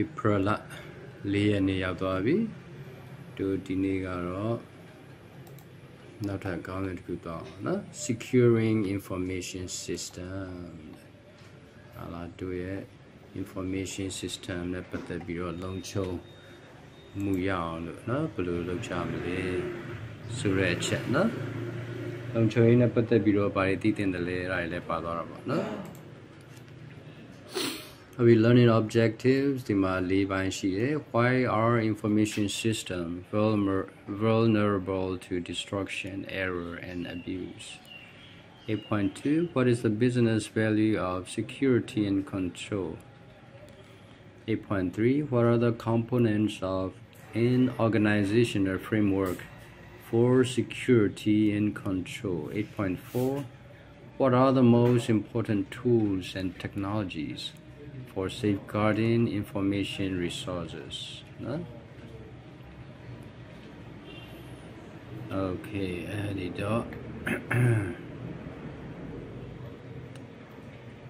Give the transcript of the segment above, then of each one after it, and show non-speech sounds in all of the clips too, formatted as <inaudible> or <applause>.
April လ4ရက်နေ့ရောက်သွားပြီတို့ဒီနေ့ကတော့နောက်ထပ်ကောင်းတဲ့တစ်ခုတော့နော် securing information system ဟာလာတို့ရဲ့ information system နဲ့ပတ်သက်ပြီးတော့လုံခြုံမှုရအောင်လို့နော်ဘယ်လိုလုပ်ချမလဲဆိုတဲ့အချက်နော်လုံခြုံရေးနဲ့ပတ်သက်ပြီးတော့ဘာတွေသိတင်တယ်လဲအဲ့ဒါတွေလည်းပါသွားတာပေါ့နော် we learning objectives ဒီမှာ၄ပိုင်းရှိတယ် why are information system vulnerable to destruction error and abuse 8.2 what is the business value of security and control 8.3 what are the components of an organizational framework for security and control 8.4 what are the most important tools and technologies For safeguarding information resources. No? Okay, အဲဒီတော့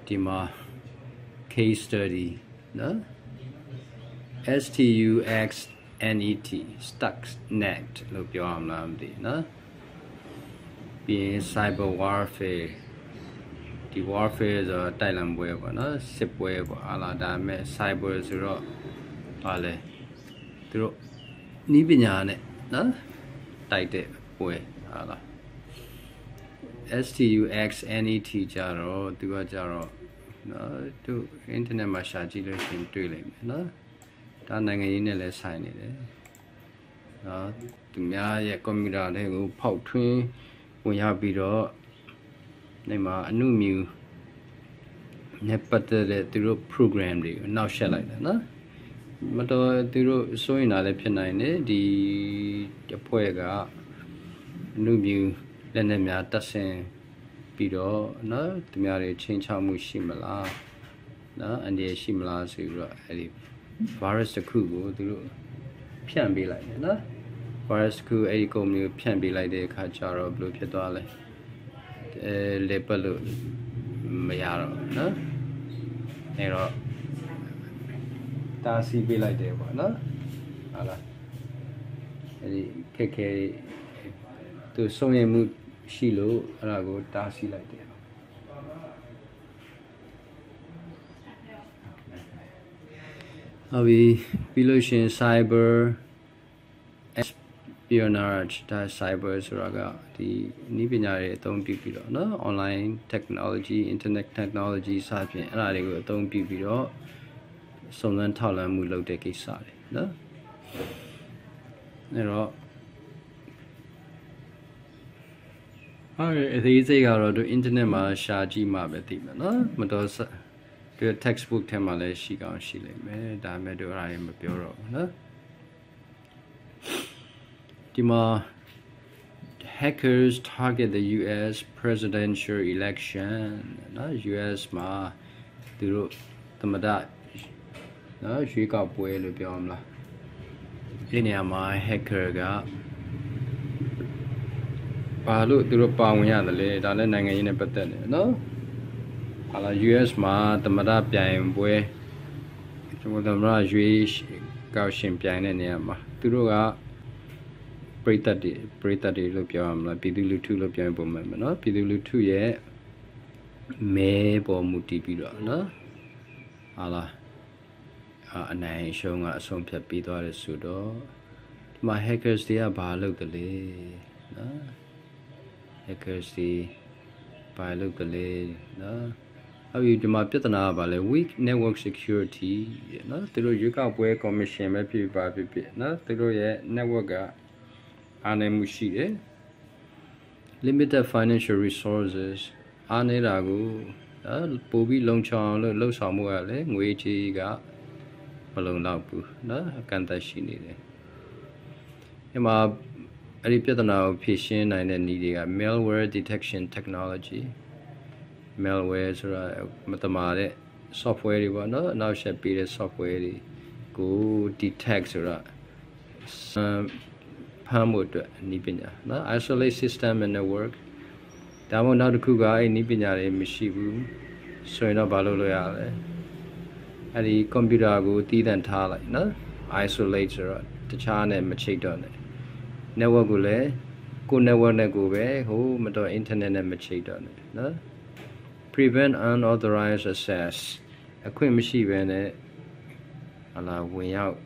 ဒီမှာ case study နော် STUX NET Stuxnet လို့ပြောအောင်လားမသိနော်ပြီးရင် cyber warfare ဒီ warfare ဆိုတော့တိုက်လံပွဲပေါ့နော်စစ်ပွဲပေါ့ဟာလာဒါပေမဲ့ cyber ဆိုတော့ဟာလဲသူတို့နီးပညာနဲ့နော်တိုက်တဲ့ပွဲဟာလာ STUX NET ကြတော့သူကကြတော့နော်သူ internet မှာရှာကြည့်လို့ရှင်တွေ့လိမ့်မယ်နော်ဒါနိုင်ငံရေးနဲ့လည်းဆိုင်နေတယ်နော်သူများရဲ့ကွန်ပျူတာတွေကိုဖောက်ထွင်းဝင်ရောက်ပြီးတော့ နေမှာအနုမြူနဲ့ပတ်သက်တဲ့သူတို့ program တွေကိုနောက်ဆက်လိုက်တာနော်မတော်သူတို့စိုးရင်လည်းဖြစ်နိုင်တယ်ဒီအဖွဲ့ကအနုမြူလက်နက်များတက်ဆင်ပြီးတော့နော်သူများတွေချင်းချောက်မှုရှိမလားနော်အန်ဒီရှိမလားဆိုပြီးတော့အဲ့ဒီ virus တစ်ခုကိုသူတို့ဖြန့်ပေးလိုက်တယ်နော် virus တစ်ခုအဲ့ဒီကုမ္ပဏီကိုဖြန့်ပေးလိုက်တဲ့အခါကျတော့ဘယ်လိုဖြစ်သွားလဲအဲ လေပတ်လို့မရတော့နော်အဲ့တော့တာစီပေးလိုက်တယ်ပေါ့နော်ဟာလားအဲ့ဒီခက်ခဲသူစုံရမှုရှိလို့အဲ့ဒါကိုတာစီလိုက်တယ်ဟုတ်ပြီပြီးလို့ရှင် cyber espionage ဒါ cyber ဆိုတာကဒီနည်းပညာတွေအသုံးပြုပြီးတော့เนาะ online technology internet technology စသဖြင့်အဲ့ဒါတွေကိုအသုံးပြုပြီးတော့စုံစမ်းထောက်လှမ်းမှုလုပ်တဲ့ကိစ္စတွေเนาะအဲ့တော့အဲ့အသေးစိတ်ကတော့သူ internet မှာရှာကြည့်မှပဲသိမှာเนาะမတော်ဒီ textbook ထဲမှာလည်းရှိကောင်းရှိလိမ့်မယ်ဒါပေမဲ့တို့အဲ့ဒါတွေမပြောတော့ဘူးเนาะ ဒီမှာ hackers target the US presidential election နော် US မှာသူတို့သမ္မတနော်ရွေးကောက်ပွဲလို့ပြောမလားဒီနေရာမှာ hacker ကဘာလို့သူတို့ပါဝင်ရတယ်လဲဒါလည်းနိုင်ငံရေးနဲ့ပတ်သက်တယ်နော်ဟာလာ US မှာသမ္မတပြိုင်ပွဲကျွန်တော်သမ္မတရွေးကောက်ရှင်ပြိုင်တဲ့နေရာမှာသူတို့က ပရိသတ်တွေပရိသတ်တွေလို့ပြောရမလားပြည်သူလူထုလို့ပြောရင်ပုံမှန်ပဲเนาะပြည်သူလူထုရဲ့မဲပေါ်မူတည်ပြီးတော့เนาะဟာလားအနိုင်ရှုံးကအဆုံးဖြတ်ပြီးသွားတယ်ဆိုတော့ဒီမှာ hackers တွေကဘာလုပ်တယ်လဲเนาะ hackers တွေဘာလုပ်တယ်လဲเนาะအခုဒီမှာပြဿနာကဘာလဲ weak network security เนาะသူတို့ရွေးကောက်ပွဲ commission ပဲဖြစ်ပါဖြစ်ဖြစ်เนาะသူတို့ရဲ့ network က အားနည်းမှုရှိတယ် limited financial resources အားနည်းတာကိုပို့ပြီးလုံချောင်လို့လှုပ်ဆောင်မှုကလည်းငွေကြေးကမလုံလောက်ဘူးเนาะအကန့်အသတ်ရှိနေတယ်ဒီမှာအဲ့ဒီပြဿနာကိုဖြေရှင်းနိုင်တဲ့နည်းတွေက malware detection technology malware ဆိုတာမတမာတဲ့ software တွေပေါ့เนาะအနောက်ရှက်ပေးတဲ့ software တွေကို detect ဆိုတာ ဖမ်းဖို့အတွက်နည်းပညာနော် isolate system and network ဒါမှမဟုတ်နောက်တစ်ခုကအဲ့နည်းပညာတွေမရှိဘူးဆိုရင်တော့ဘာလုပ်လို့ရလဲအဲ့ဒီကွန်ပျူတာကိုတည်တံ့ထားလိုက်နော် isolate ဆိုတော့တခြားနဲ့မချိတ်တော့နဲ့ network ကိုလည်းကို network နဲ့ကိုပဲဟိုမတော် internet နဲ့မချိတ်တော့နဲ့နော် prevent unauthorized access အခွင့်မရှိဘဲနဲ့ဟလာဝင်ရောက်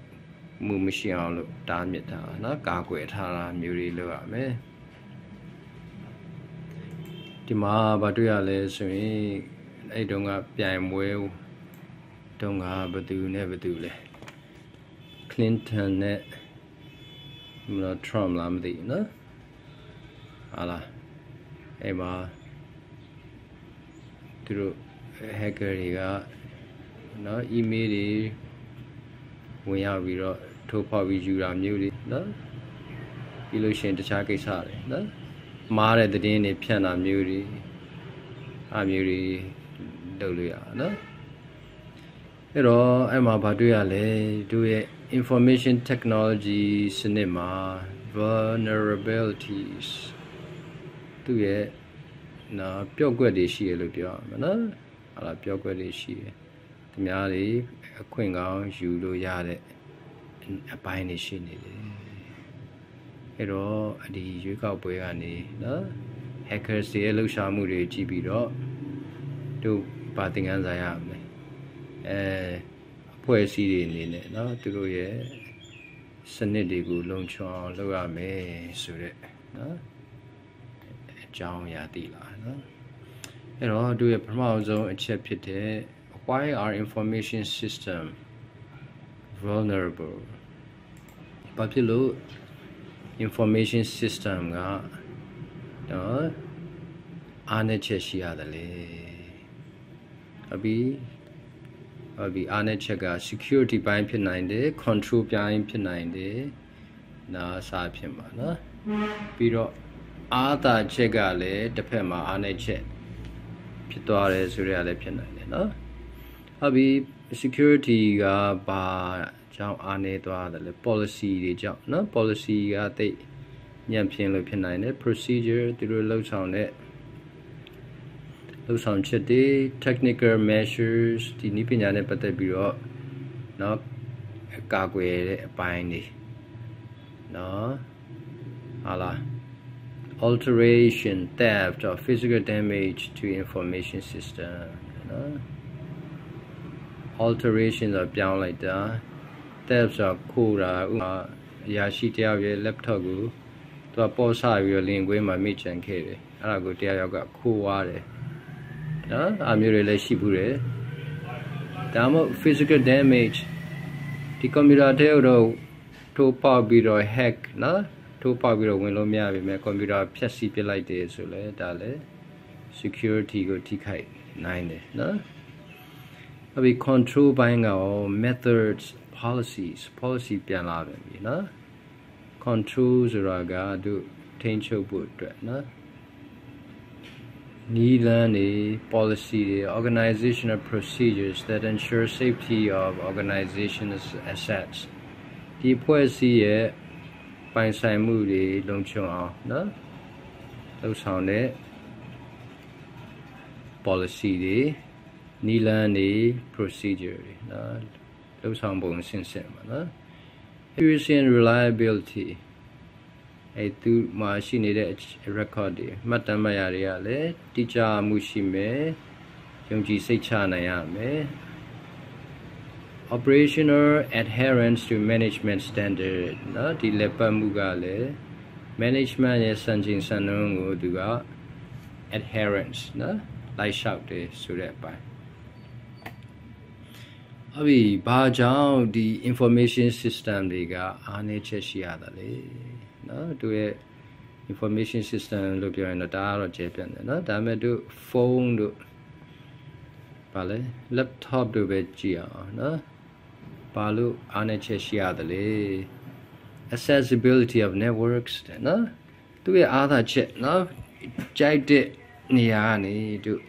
မှုမရှိအောင်လို့တားမြစ်တာနော်ကာကွယ်ထားတာမျိုးတွေလုပ်ရမယ်ဒီမှာဗာတွေ့ရလဲဆိုရင်အဲ့တုန်းကပြိုင်ပွဲတုန်းကဘယ်သူနဲ့ဘယ်သူလဲ Clinton နဲ့မလို့ Trump လားမသိဘူးနော်ဟာလားအဲ့မှာသူတို့ hacker တွေကနော် email တွေဝင်ရောက်ပြီးတော့ ထိုးဖောက်ပြီးယူတာမျိုးတွေနော်ပြီးလို့ရှိရင်တခြားကိစ္စတွေနော်မားတဲ့သတင်းတွေဖြန့်တာမျိုးတွေအမျိုးတွေလုပ်လို့ရတာနော်အဲ့တော့အဲ့မှာဗာတွေ့ရလဲသူရဲ့ information technology စနစ်မှာ vulnerabilities သူရဲ့နော်ပျော့ကွက်တွေရှိရလို့ပြောရမှာနော်ဟာလာပျော့ကွက်တွေရှိတယ်သူများတွေအခွင့်ကောင်းယူလို့ရတဲ့ အပိုင်းတွေရှိနေတယ်အဲ့တော့ဒီရွေးကောက်ပွဲကနေနော် hackers တွေရဲ့လှုပ်ရှားမှုတွေကြည့်ပြီးတော့တို့ဗာသင်ခန်းစာရမယ်အဲအဖွဲ့အစည်းတွေအနေနဲ့နော်သူတို့ရဲ့စနစ်တွေကိုလုံခြုံအောင်လုပ်ရမယ်ဆိုတော့နော်အကြောင်းအရာသိလာနော်အဲ့တော့တို့ရဲ့ပထမဆုံးအချက်ဖြစ်တဲ့ why are information system vulnerable ဘာဖြစ်လို့ information system ကနော်အားနည်းချက်ရှိရတယ်လေအပြီးအပြီးအားနည်းချက်က security ဘိုင်းဖြစ်နိုင်တယ် control ဘိုင်းဖြစ်နိုင်တယ်နာစာဖြစ်မှာနော်ပြီးတော့အားသာချက်ကလည်းတစ်ဖက်မှာအားနည်းချက်ဖြစ်သွားတယ်ဆိုရရလည်းဖြစ်နိုင်တယ်နော်ဟုတ်ပြီ security ကဘာကြောင့်အားနေသွားတယ်လဲ policy တွေကြောင့်နော် policy ကတိတ်ညံ့ပြင်းလို့ဖြစ်နိုင်တယ် procedure သူတို့လှုပ်ဆောင်တဲ့လှုပ်ဆောင်ချက်တွေ technical measures ဒီနည်းပညာနဲ့ပတ်သက်ပြီးတော့เนาะကာကွယ်တဲ့အပိုင်းတွေเนาะဟာလား alteration theft or physical damage to information system เนาะ alteration ဆိုပြောင်းလိုက်တာ theft ဆိုခိုးတာဥမာအရာရှိတယောက်ရဲ့ laptop ကိုသူကပေါ်ဆပြီးတော့လင်ကွင်းမှာမိချန်ခဲ့တယ်အဲ့ဒါကိုတယောက်ယောက်ကခိုးသွားတယ်နော်အမျိုးတွေလည်းရှိဘူးတယ်ဒါမှမဟုတ် physical damage ဒီကွန်ပျူတာထဲတော့ထိုးပေါက်ပြီးတော့ hack နော်ထိုးပေါက်ပြီးတော့ဝင်လို့မရပါမယ်ကွန်ပျူတာဖျက်ဆီးပစ်လိုက်တယ်ဆိုလဲဒါလည်း security ကိုထိခိုက်နိုင်တယ်နော် အပြီး control ဘိုင်းကရော methods policies policy ပြန်လာပြန်ပြီနော် control ဆိုတာကတို့ထိန်းချုပ်ဖို့အတွက်နော်နီးလန်းတွေ policy တွေ organizational procedures that ensure safety of organization's assets ဒီဖွဲ့စည်းရဲ့ပိုင်ဆိုင်မှုတွေလုံခြုံအောင်နော်လှုပ်ဆောင်တဲ့ policy တွေ နီလန်နေ procedure တွေနော်လှုပ်ဆောင်ပုံဆင့်ဆင့်ပါနော် fusion reliability အဲသူမှာရှိနေတဲ့ record တွေမှတ်တမ်းမှတ်ရတွေကလည်းတိကျမှုရှိမယ်ယုံကြည်စိတ်ချနိုင်ရမယ် operational adherence to management standard နော်ဒီလက်ပတ်မှုကလည်း management ရဲ့စံချိန်စံနှုန်းကိုသူက adherence နော်လိုက်လျှောက်တယ်ဆိုတဲ့အပိုင်း အဘိဘာကြောင့်ဒီ information system တွေကအားနည်းချက်ရှိရတာလဲနော်သူရဲ့ information system လို့ပြောရင်တော့ဒါကတော့ကျေပြတ်တယ်နော်ဒါပေမဲ့တို့ဖုန်းတို့ဗာလဲ laptop တို့ပဲကြည့်အောင်နော်ဘာလို့အားနည်းချက်ရှိရတယ်လဲ accessibility of networks တဲ့နော်သူရဲ့အားသာချက်နော်ကြိုက်တဲ့နေရာကနေတို့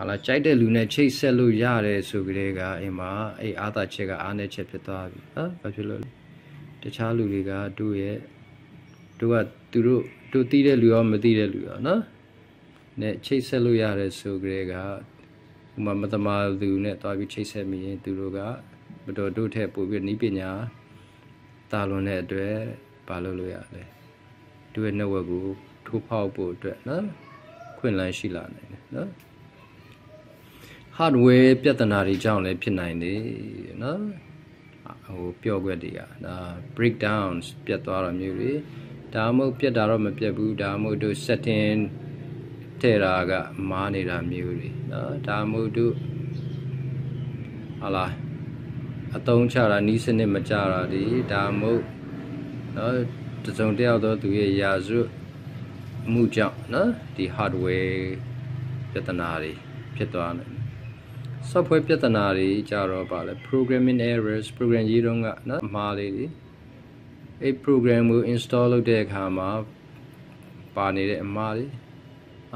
ဟာလာကြိုက်တဲ့လူနဲ့ချိတ်ဆက်လို့ရတယ်ဆိုကြတဲ့ကအိမ်မှာအဲ့အားသာချက်ကအားနည်းချက်ဖြစ်သွားပြီနော်ဘာဖြစ်လို့လဲတခြားလူတွေကတို့ရဲ့တို့ကသူတို့တို့သိတဲ့လူရောမသိတဲ့လူရောနော်နဲ့ချိတ်ဆက်လို့ရတယ်ဆိုကြတဲ့ကဥမာမတမာသူနဲ့တွားပြီးချိတ်ဆက်မိရင်သူတို့ကမတော်တို့ထက်ပိုပြီးနီးပညာတာလွန်တဲ့အတွက်ဘာလုပ်လို့ရလဲသူရဲ့ network ကိုထိုးဖောက်ဖို့အတွက်နော်ခွင့်လန်းရှိလာနိုင်တယ်နော် hardware ပြဿနာတွေကြောင့်လည်းဖြစ်နိုင်တယ်နော်ဟိုပျော့ကွက်တွေကဒါ breakdowns ပြတ်သွားတာမျိုးတွေဒါမှမဟုတ်ပြတ်တာတော့မပြတ်ဘူးဒါမှမဟုတ်တို့ setting ထဲတာကမားနေတာမျိုးတွေနော်ဒါမှမဟုတ်တို့ဟာလားအတုံးချတာနီးစနစ်မကြတာဒီဒါမှမဟုတ်နော်တစုံတယောက်တော့သူရဲ့ရာဇဝမှုကြောင့်နော်ဒီ hardware ပြဿနာတွေဖြစ်သွားတယ် software ပြဿနာတွေကြတော့ဗာလဲ programming errors program ရေးတော့ကနော်အမှားလေးတွေအဲ့ program ကို install လုပ်တဲ့အခါမှာပါနေတဲ့အမှားလေး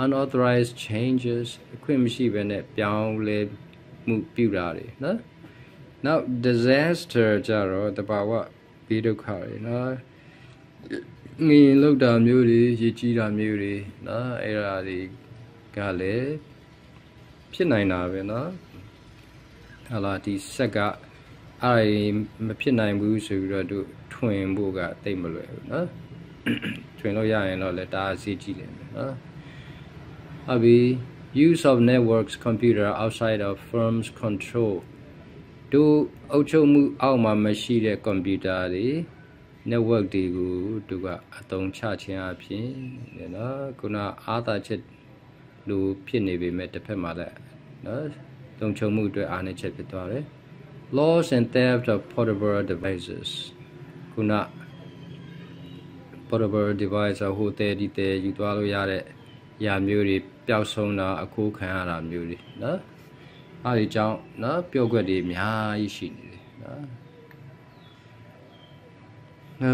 unauthorized changes အခွင့်မရှိဘဲနဲ့ပြောင်းလဲမှုပြုတာတွေနော်နောက် disaster ကြတော့တဘာဝဘေးဒုက္ခတွေနော်ငြိမ်လောက်တာမျိုးတွေရေကြီးတာမျိုးတွေနော်အဲ့ဒါတွေကလည်းဖြစ်နိုင်တာပဲနော် ဟာလာဒီဆက်ကအဲ့မဖြစ်နိုင်ဘူးဆိုပြီးတော့တို့ထွင်ဖို့ကတိတ်မလွယ်ဘူးเนาะထွင်လို့ရရင်တော့လည်းဒါအစီကြည့်တယ်เนาะအဘီ use of networks computer outside of firms control တို့အုပ်ချုပ်မှုအောက်မှာမရှိတဲ့ကွန်ပျူတာတွေ network တွေကိုသူကအသုံးချခြင်းအပြင်เนาะခုနအားသာချက်လိုဖြစ်နေပေမဲ့တစ်ဖက်မှာလည်းနော် လုံခြုံမှုအတွက်အားနည်းချက်ဖြစ်သွားတယ် loss and theft of portable devices ခုန portable device ဟိုတဲဒီတဲယူသွားလို့ရတဲ့ယာမျိုးတွေပျောက်ဆုံးတာအခိုးခံရတာမျိုးတွေနော်အားဒီကြောင့်နော်ပျော့ကွက်တွေအများကြီးရှိနေတယ်နော်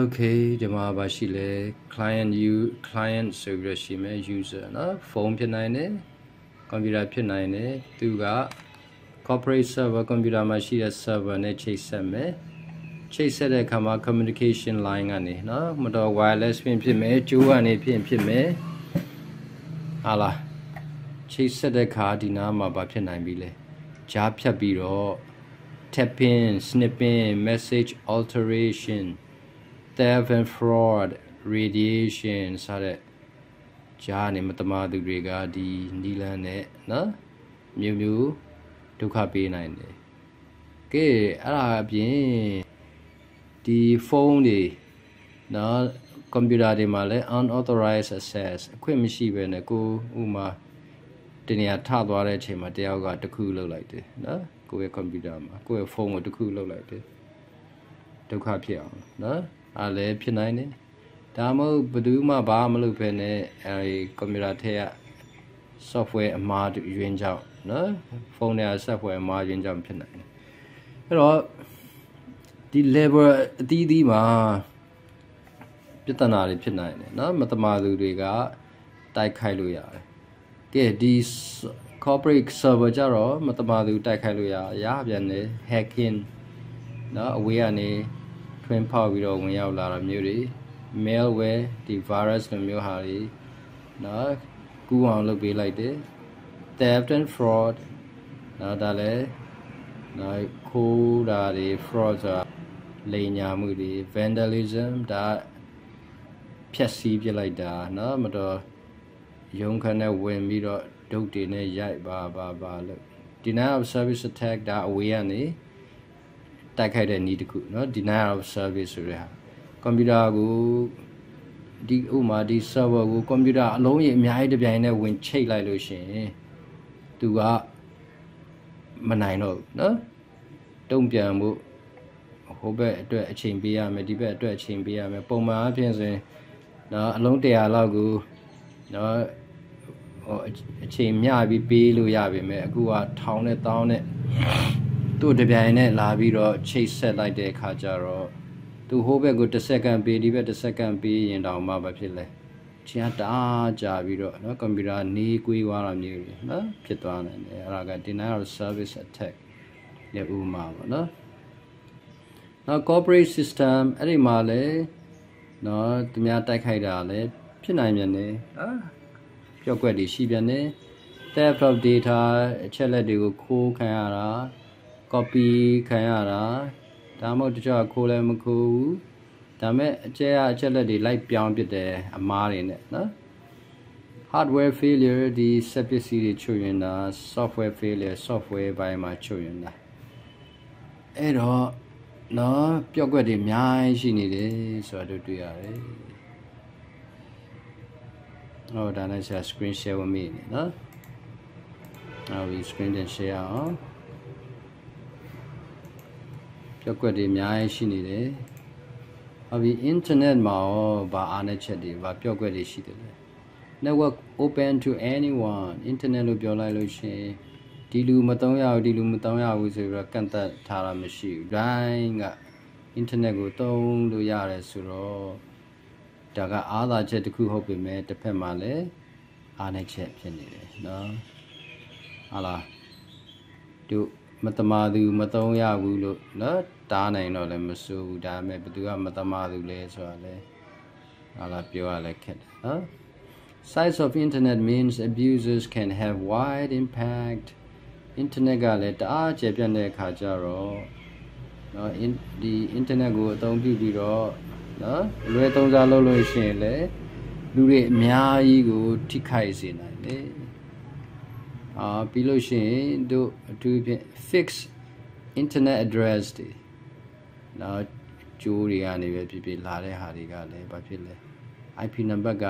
Okay ဒီမှာပါရှိလဲ client you client ဆိုပြီးတော့ရှိမယ် user နော်ဖုန်းဖြစ်နိုင်တယ်ကွန်ပျူတာဖြစ်နိုင်တယ်သူက corporate server ကွန်ပျူတာမှာရှိတဲ့ server နဲ့ချိတ်ဆက်မယ်ချိတ်ဆက်တဲ့အခါမှာ communication line ကနေနော်မတော် wireless ဖြင့်ဖြစ်မယ်ကြိုးကနေဖြင့်ဖြစ်မယ်ဟာလားချိတ်ဆက်တဲ့အခါဒီနားမှာဘာဖြစ်နိုင်ပြီလဲကြားဖြတ်ပြီးတော့ tapping snipping message alteration theft and fraud radiation စတဲ့ကြားနေမတမာသူတွေကဒီနီလန်းနဲ့နော်မျိုးမျိုး ဒုက္ခပေးနိုင်တယ်ကဲအဲ့ဒါအပြင်ဒီဖုန်းတွေနော်ကွန်ပျူတာတွေမှာလည်း unauthorized access အခွင့်မရှိဘဲနဲ့ကိုဥမာတနေရာထသွားတဲ့အချိန်မှာတယောက်ကတခုလုပ်လိုက်တယ်နော်ကိုယ့်ရဲ့ကွန်ပျူတာမှာကိုယ့်ရဲ့ဖုန်းကိုတခုလုပ်လိုက်တယ်ဒုက္ခဖြစ်အောင်နော်အားလည်းဖြစ်နိုင်တယ်ဒါမှမဟုတ်ဘယ်သူမှဘာမှမလုပ်ဖ ೇನೆ အဲဒီကွန်ပျူတာထဲက software အမှားယွင်းကြောင့် နော်ဖုန်းထဲက software အမှားယွင်းကြောင့်ဖြစ်နိုင်တယ်အဲ့တော့ဒီ level အသီးသီးမှာပြဿနာတွေဖြစ်နိုင်တယ်နော်မတမာသူတွေကတိုက်ခိုက်လို့ရတယ်ကဲဒီ corporate server ကြတော့မတမာသူတိုက်ခိုက်လို့ရရပြန်တယ် hacking နော်အဝေးကနေထွင်းဖောက်ပြီးတော့ဝင်ရောက်လာတာမျိုးတွေ malware ဒီ virus လိုမျိုးဟာတွေနော်ကူးအောင်လုပ်ပေးလိုက်တယ် theft and fraud နော်ဒါလည်းနော်ခိုးတာတွေ fraud ဆိုတာလိမ်ညာမှုတွေ vandalism ဒါဖျက်ဆီးပြလိုက်တာနော်မတော်ရုံးခနဲ့ဝင်ပြီးတော့ဒုတ်တွေနဲ့ရိုက်ပါပါပါလို့ denial of service attack ဒါအဝေးကနေတိုက်ခိုက်တဲ့နည်းတစ်ခုနော် denial of service ဆိုတဲ့ဟာကွန်ပျူတာကိုဒီဥမာဒီ server ကိုကွန်ပျူတာအလုံးကြီးအများကြီးတစ်ပြိုင်တည်းဝင်ချိတ်လိုက်လို့ရှိရင် သူကမနိုင်တော့ဘူးเนาะတုံ့ပြန်မှုဟိုဘက်အတွက်အချိန်ပေးရမယ်ဒီဘက်အတွက်အချိန်ပေးရမယ်ပုံမှန်အဖြစ်ဆိုရင်เนาะအလုံး100လောက်ကိုเนาะဟိုအချိန်မျှပြီးပေးလို့ရပါမယ်အခုကထောင်နဲ့တောင်းနဲ့သူ့တပြိုင်နဲ့လာပြီးတော့ချိတ်ဆက်လိုက်တဲ့အခါကျတော့သူဟိုးဘက်ကိုတစ်စက္ကန့်ပေးဒီဘက်တစ်စက္ကန့်ပေးရင်တောင်မှဘာဖြစ်လဲ ချင်းတာကြပြီးတော့နော်ကွန်ပျူတာနေကွေးသွားတာမျိုးတွေနော်ဖြစ်သွားနိုင်တယ်အဲ့ဒါကတင်တိုင်းကတော့ service attack ရဲ့ဥပမာပေါ့နော်နော် corporate system အဲ့ဒီမှာလဲနော်သူများတိုက်ခိုက်တာလဲဖြစ်နိုင်မြန်တယ်နော်ပျော့ကွက်တွေရှိပြန်တယ် theft of data အချက်လက်တွေကိုခိုးခံရတာ copy ခံရတာဒါမှမဟုတ်တခြားခိုးလည်းမခိုးဘူး ဒါမဲ့အကျဲအချက်လက်တွေလိုက်ပြောင်းပစ်တယ်အမားတွေနဲ့နော် hardware failure ဒီစက်ပစ္စည်းတွေချွတ်ရင်တာ software failure software ဘိုင်းမှာချွတ်ရင်တာအဲ့တော့နော်ပျောက်ကွက်တွေအများကြီးရှိနေတယ်ဆိုတာတို့တွေ့ရတယ်ဟောဒါနဲ့ဆရာ screen share ဝင်မိနေနော်နောက်ပြီး screen တင် share အောင်ပျောက်ကွက်တွေအများကြီးရှိနေတယ် ဟောပြီး internet မှာရောဘာအားနည်းချက်တွေဘာပျောက်ကွက်တွေရှိတယ်လဲ network open to anyone internet လို့ပြောလိုက်လို့ရှိရင်ဒီလူမသုံးရဘူးဒီလူမသုံးရဘူးဆိုပြီးတော့ကန့်သက်ထားတာမရှိဘူး line က internet ကိုသုံးလို့ရတယ်ဆိုတော့ဒါကအားသာချက်တစ်ခုဟုတ်ပေမဲ့တစ်ဖက်မှာလည်းအားနည်းချက်ဖြစ်နေတယ်နော်ဟာလားတို့မတမာသူမသုံးရဘူးလို့နော် တားနိုင်တော့လည်းမစိုးဘူးဒါပေမဲ့ဘယ်သူကမတမာသူလဲဆိုတာလဲဟာလားပြောရလဲခက်တယ်နော် Size of internet means abusers can have wide impact internet ကလည်းတအားကျယ်ပြန့်တဲ့အခါကျတော့နော်ဒီ internet ကိုအသုံးပြုပြီးတော့နော်လွယ်သုံးစားလုပ်လို့ရှိရင်လည်းလူတွေအများကြီးကို ထိခိုက်စေနိုင်တယ်အာပြီးလို့ရှိရင်တို့အထူးဖြင့် fix internet address တွေ နော်ကျိုးတွေကနေပဲဖြစ်ဖြစ်လာတဲ့ဟာတွေကလည်းဘာဖြစ်လဲ IP number က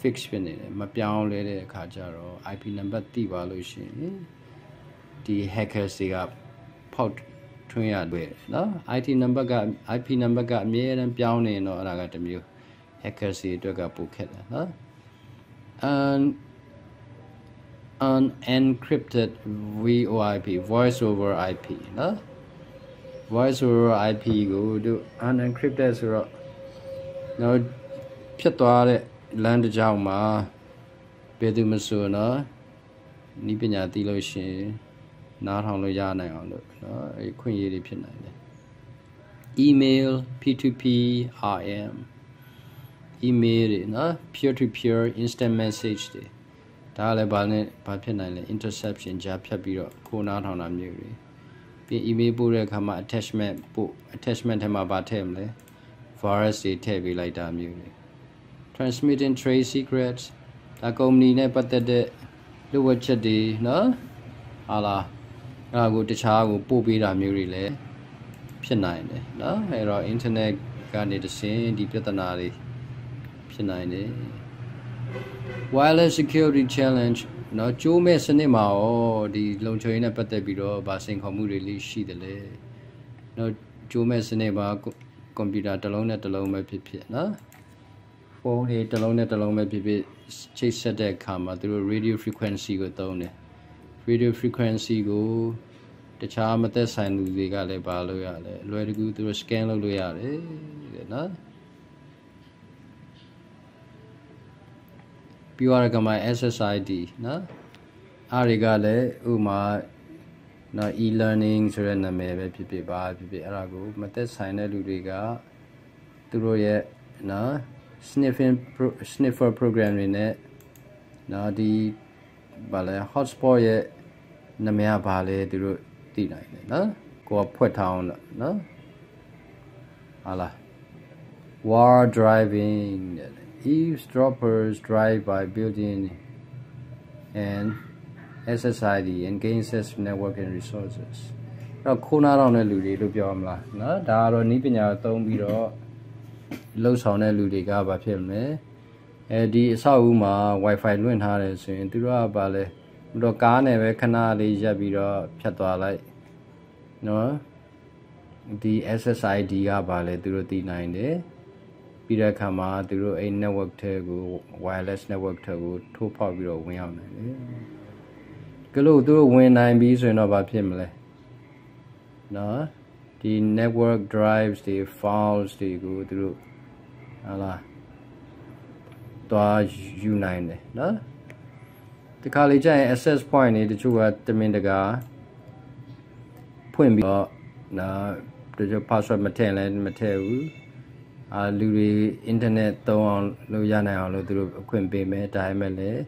fix ဖြစ်နေတယ်မပြောင်းလဲတဲ့အခါကျတော့ IP number တိပါလို့ရှိရင်ဒီ hackers တွေကဖောက်ထွင်းရတယ်နော် IT number က IP number ကအမြဲတမ်းပြောင်းနေတော့အဲ့ဒါကတမျိုး hackers တွေအတွက်ကပိုခက်တယ်နော် and unencrypted VoIP voice over IP နော် voice over IP ကိုတို့ unencrypted ဆိုတော့တော့ဖြစ်သွားတဲ့လမ်းတစ်ကြောင်မှာဘယ်သူမဆိုနော်ဤပညာသိလို့ရှင်နားထောင်လို့ရနိုင်အောင်လို့နော်အဲခွင့်ရည်တွေဖြစ်နိုင်တယ် email p2p rm email တွေနော် peer to peer instant message တွေဒါကလည်းဘာနဲ့ဘာဖြစ်နိုင်လဲ interception ကြားဖြတ်ပြီးတော့ခိုးနားထောင်တာမျိုးတွေ ပြီး email ပို့တဲ့အခါမှာ attachment ပို့ attachment ထဲမှာဗာထည့်မလဲ virus တွေထည့်ပေးလိုက်တာမျိုးတွေ transmitting trade secrets ဒါကုမ္ပဏီနဲ့ပတ်သက်တဲ့လူဝက်ချက်တွေနော်ဟာလားအဲ့ဒါကိုတခြားကိုပို့ပေးတာမျိုးတွေလည်းဖြစ်နိုင်တယ်နော်အဲ့တော့ internet ကနေတဆင်ဒီပြဿနာတွေဖြစ်နိုင်တယ် wireless security challenge နော်ကျိုးမဲ့စနစ်မှာရောဒီလုံခြုံရေးနဲ့ပတ်သက်ပြီးတော့ဗာစိန်ခေါ်မှုတွေလေးရှိတယ်လေနော်ကျိုးမဲ့စနစ်မှာကွန်ပျူတာတစ်လုံးနဲ့တစ်လုံးပဲဖြစ်ဖြစ်နော်ဖုန်းတွေတစ်လုံးနဲ့တစ်လုံးပဲဖြစ်ဖြစ်ချိတ်ဆက်တဲ့အခါမှာသူတို့ radio frequency ကိုသုံးတယ် radio frequency ကိုတခြားမသက်ဆိုင်သူတွေကလည်းပါလို့ရတယ်အလွယ်တကူသူတို့ scan လုပ်လို့ရတယ်တဲ့နော် ပြီးတော့ကမှ SSID နော်အားတွေကလည်းဥမာနော် e-learning ဆိုတဲ့နာမည်ပဲဖြစ်ဖြစ်ပါဖြစ်ဖြစ်အဲ့ဒါကိုမသက်ဆိုင်တဲ့လူတွေကသူတို့ရဲ့နော် sniffing sniffer program တွေနဲ့နော်ဒီဘာလဲ hotspot ရဲ့နာမည်ကဘာလဲသူတို့သိနိုင်တယ်နော်ကိုကဖွက်ထားအောင်နော်ဟာလား war driving eavesdroppers drive by building and SSID and gain access to networking resources တော့ခိုးနာတော့တဲ့လူတွေလို့ပြောမလားเนาะဒါကတော့ဤပညာကိုသုံးပြီးတော့လှုပ်ဆောင်တဲ့လူတွေကဘာဖြစ်မလဲအဲဒီအဆောက်အဦမှာ wifi လွှင့်ထားတယ်ဆိုရင်သူတို့ကဘာလဲတော့ကားနဲ့ပဲခဏလေးရပ်ပြီးတော့ဖြတ်သွားလိုက်เนาะဒီ SSID ကဘာလဲသူတို့သိနိုင်တယ် ပြီးတဲ့အခါမှာသူတို့အဲ့ network ထဲကို wireless network ထဲကိုထိုးဖောက်ပြီးတော့ဝင်ရောက်နိုင်တယ်ကလို့သူတို့ဝင်နိုင်ပြီဆိုရင်တော့ဘာဖြစ်မလဲနော်ဒီ network drives တွေ files တွေကိုသူတို့ဟာလားတွားယူနိုင်တယ်နော်ဒီခါလေးကျရင် access point တွေတချို့ကတမင်တကာဖွင့်ပြီးတော့နော်တချို့ password မထည့်လဲမထည့်ဘူး အာလူတွေအင်တာနက်သုံးအောင်လုပ်ရနိုင်အောင်လို့သူတို့အခွင့်ပေးမယ်ဒါပေမဲ့လည်း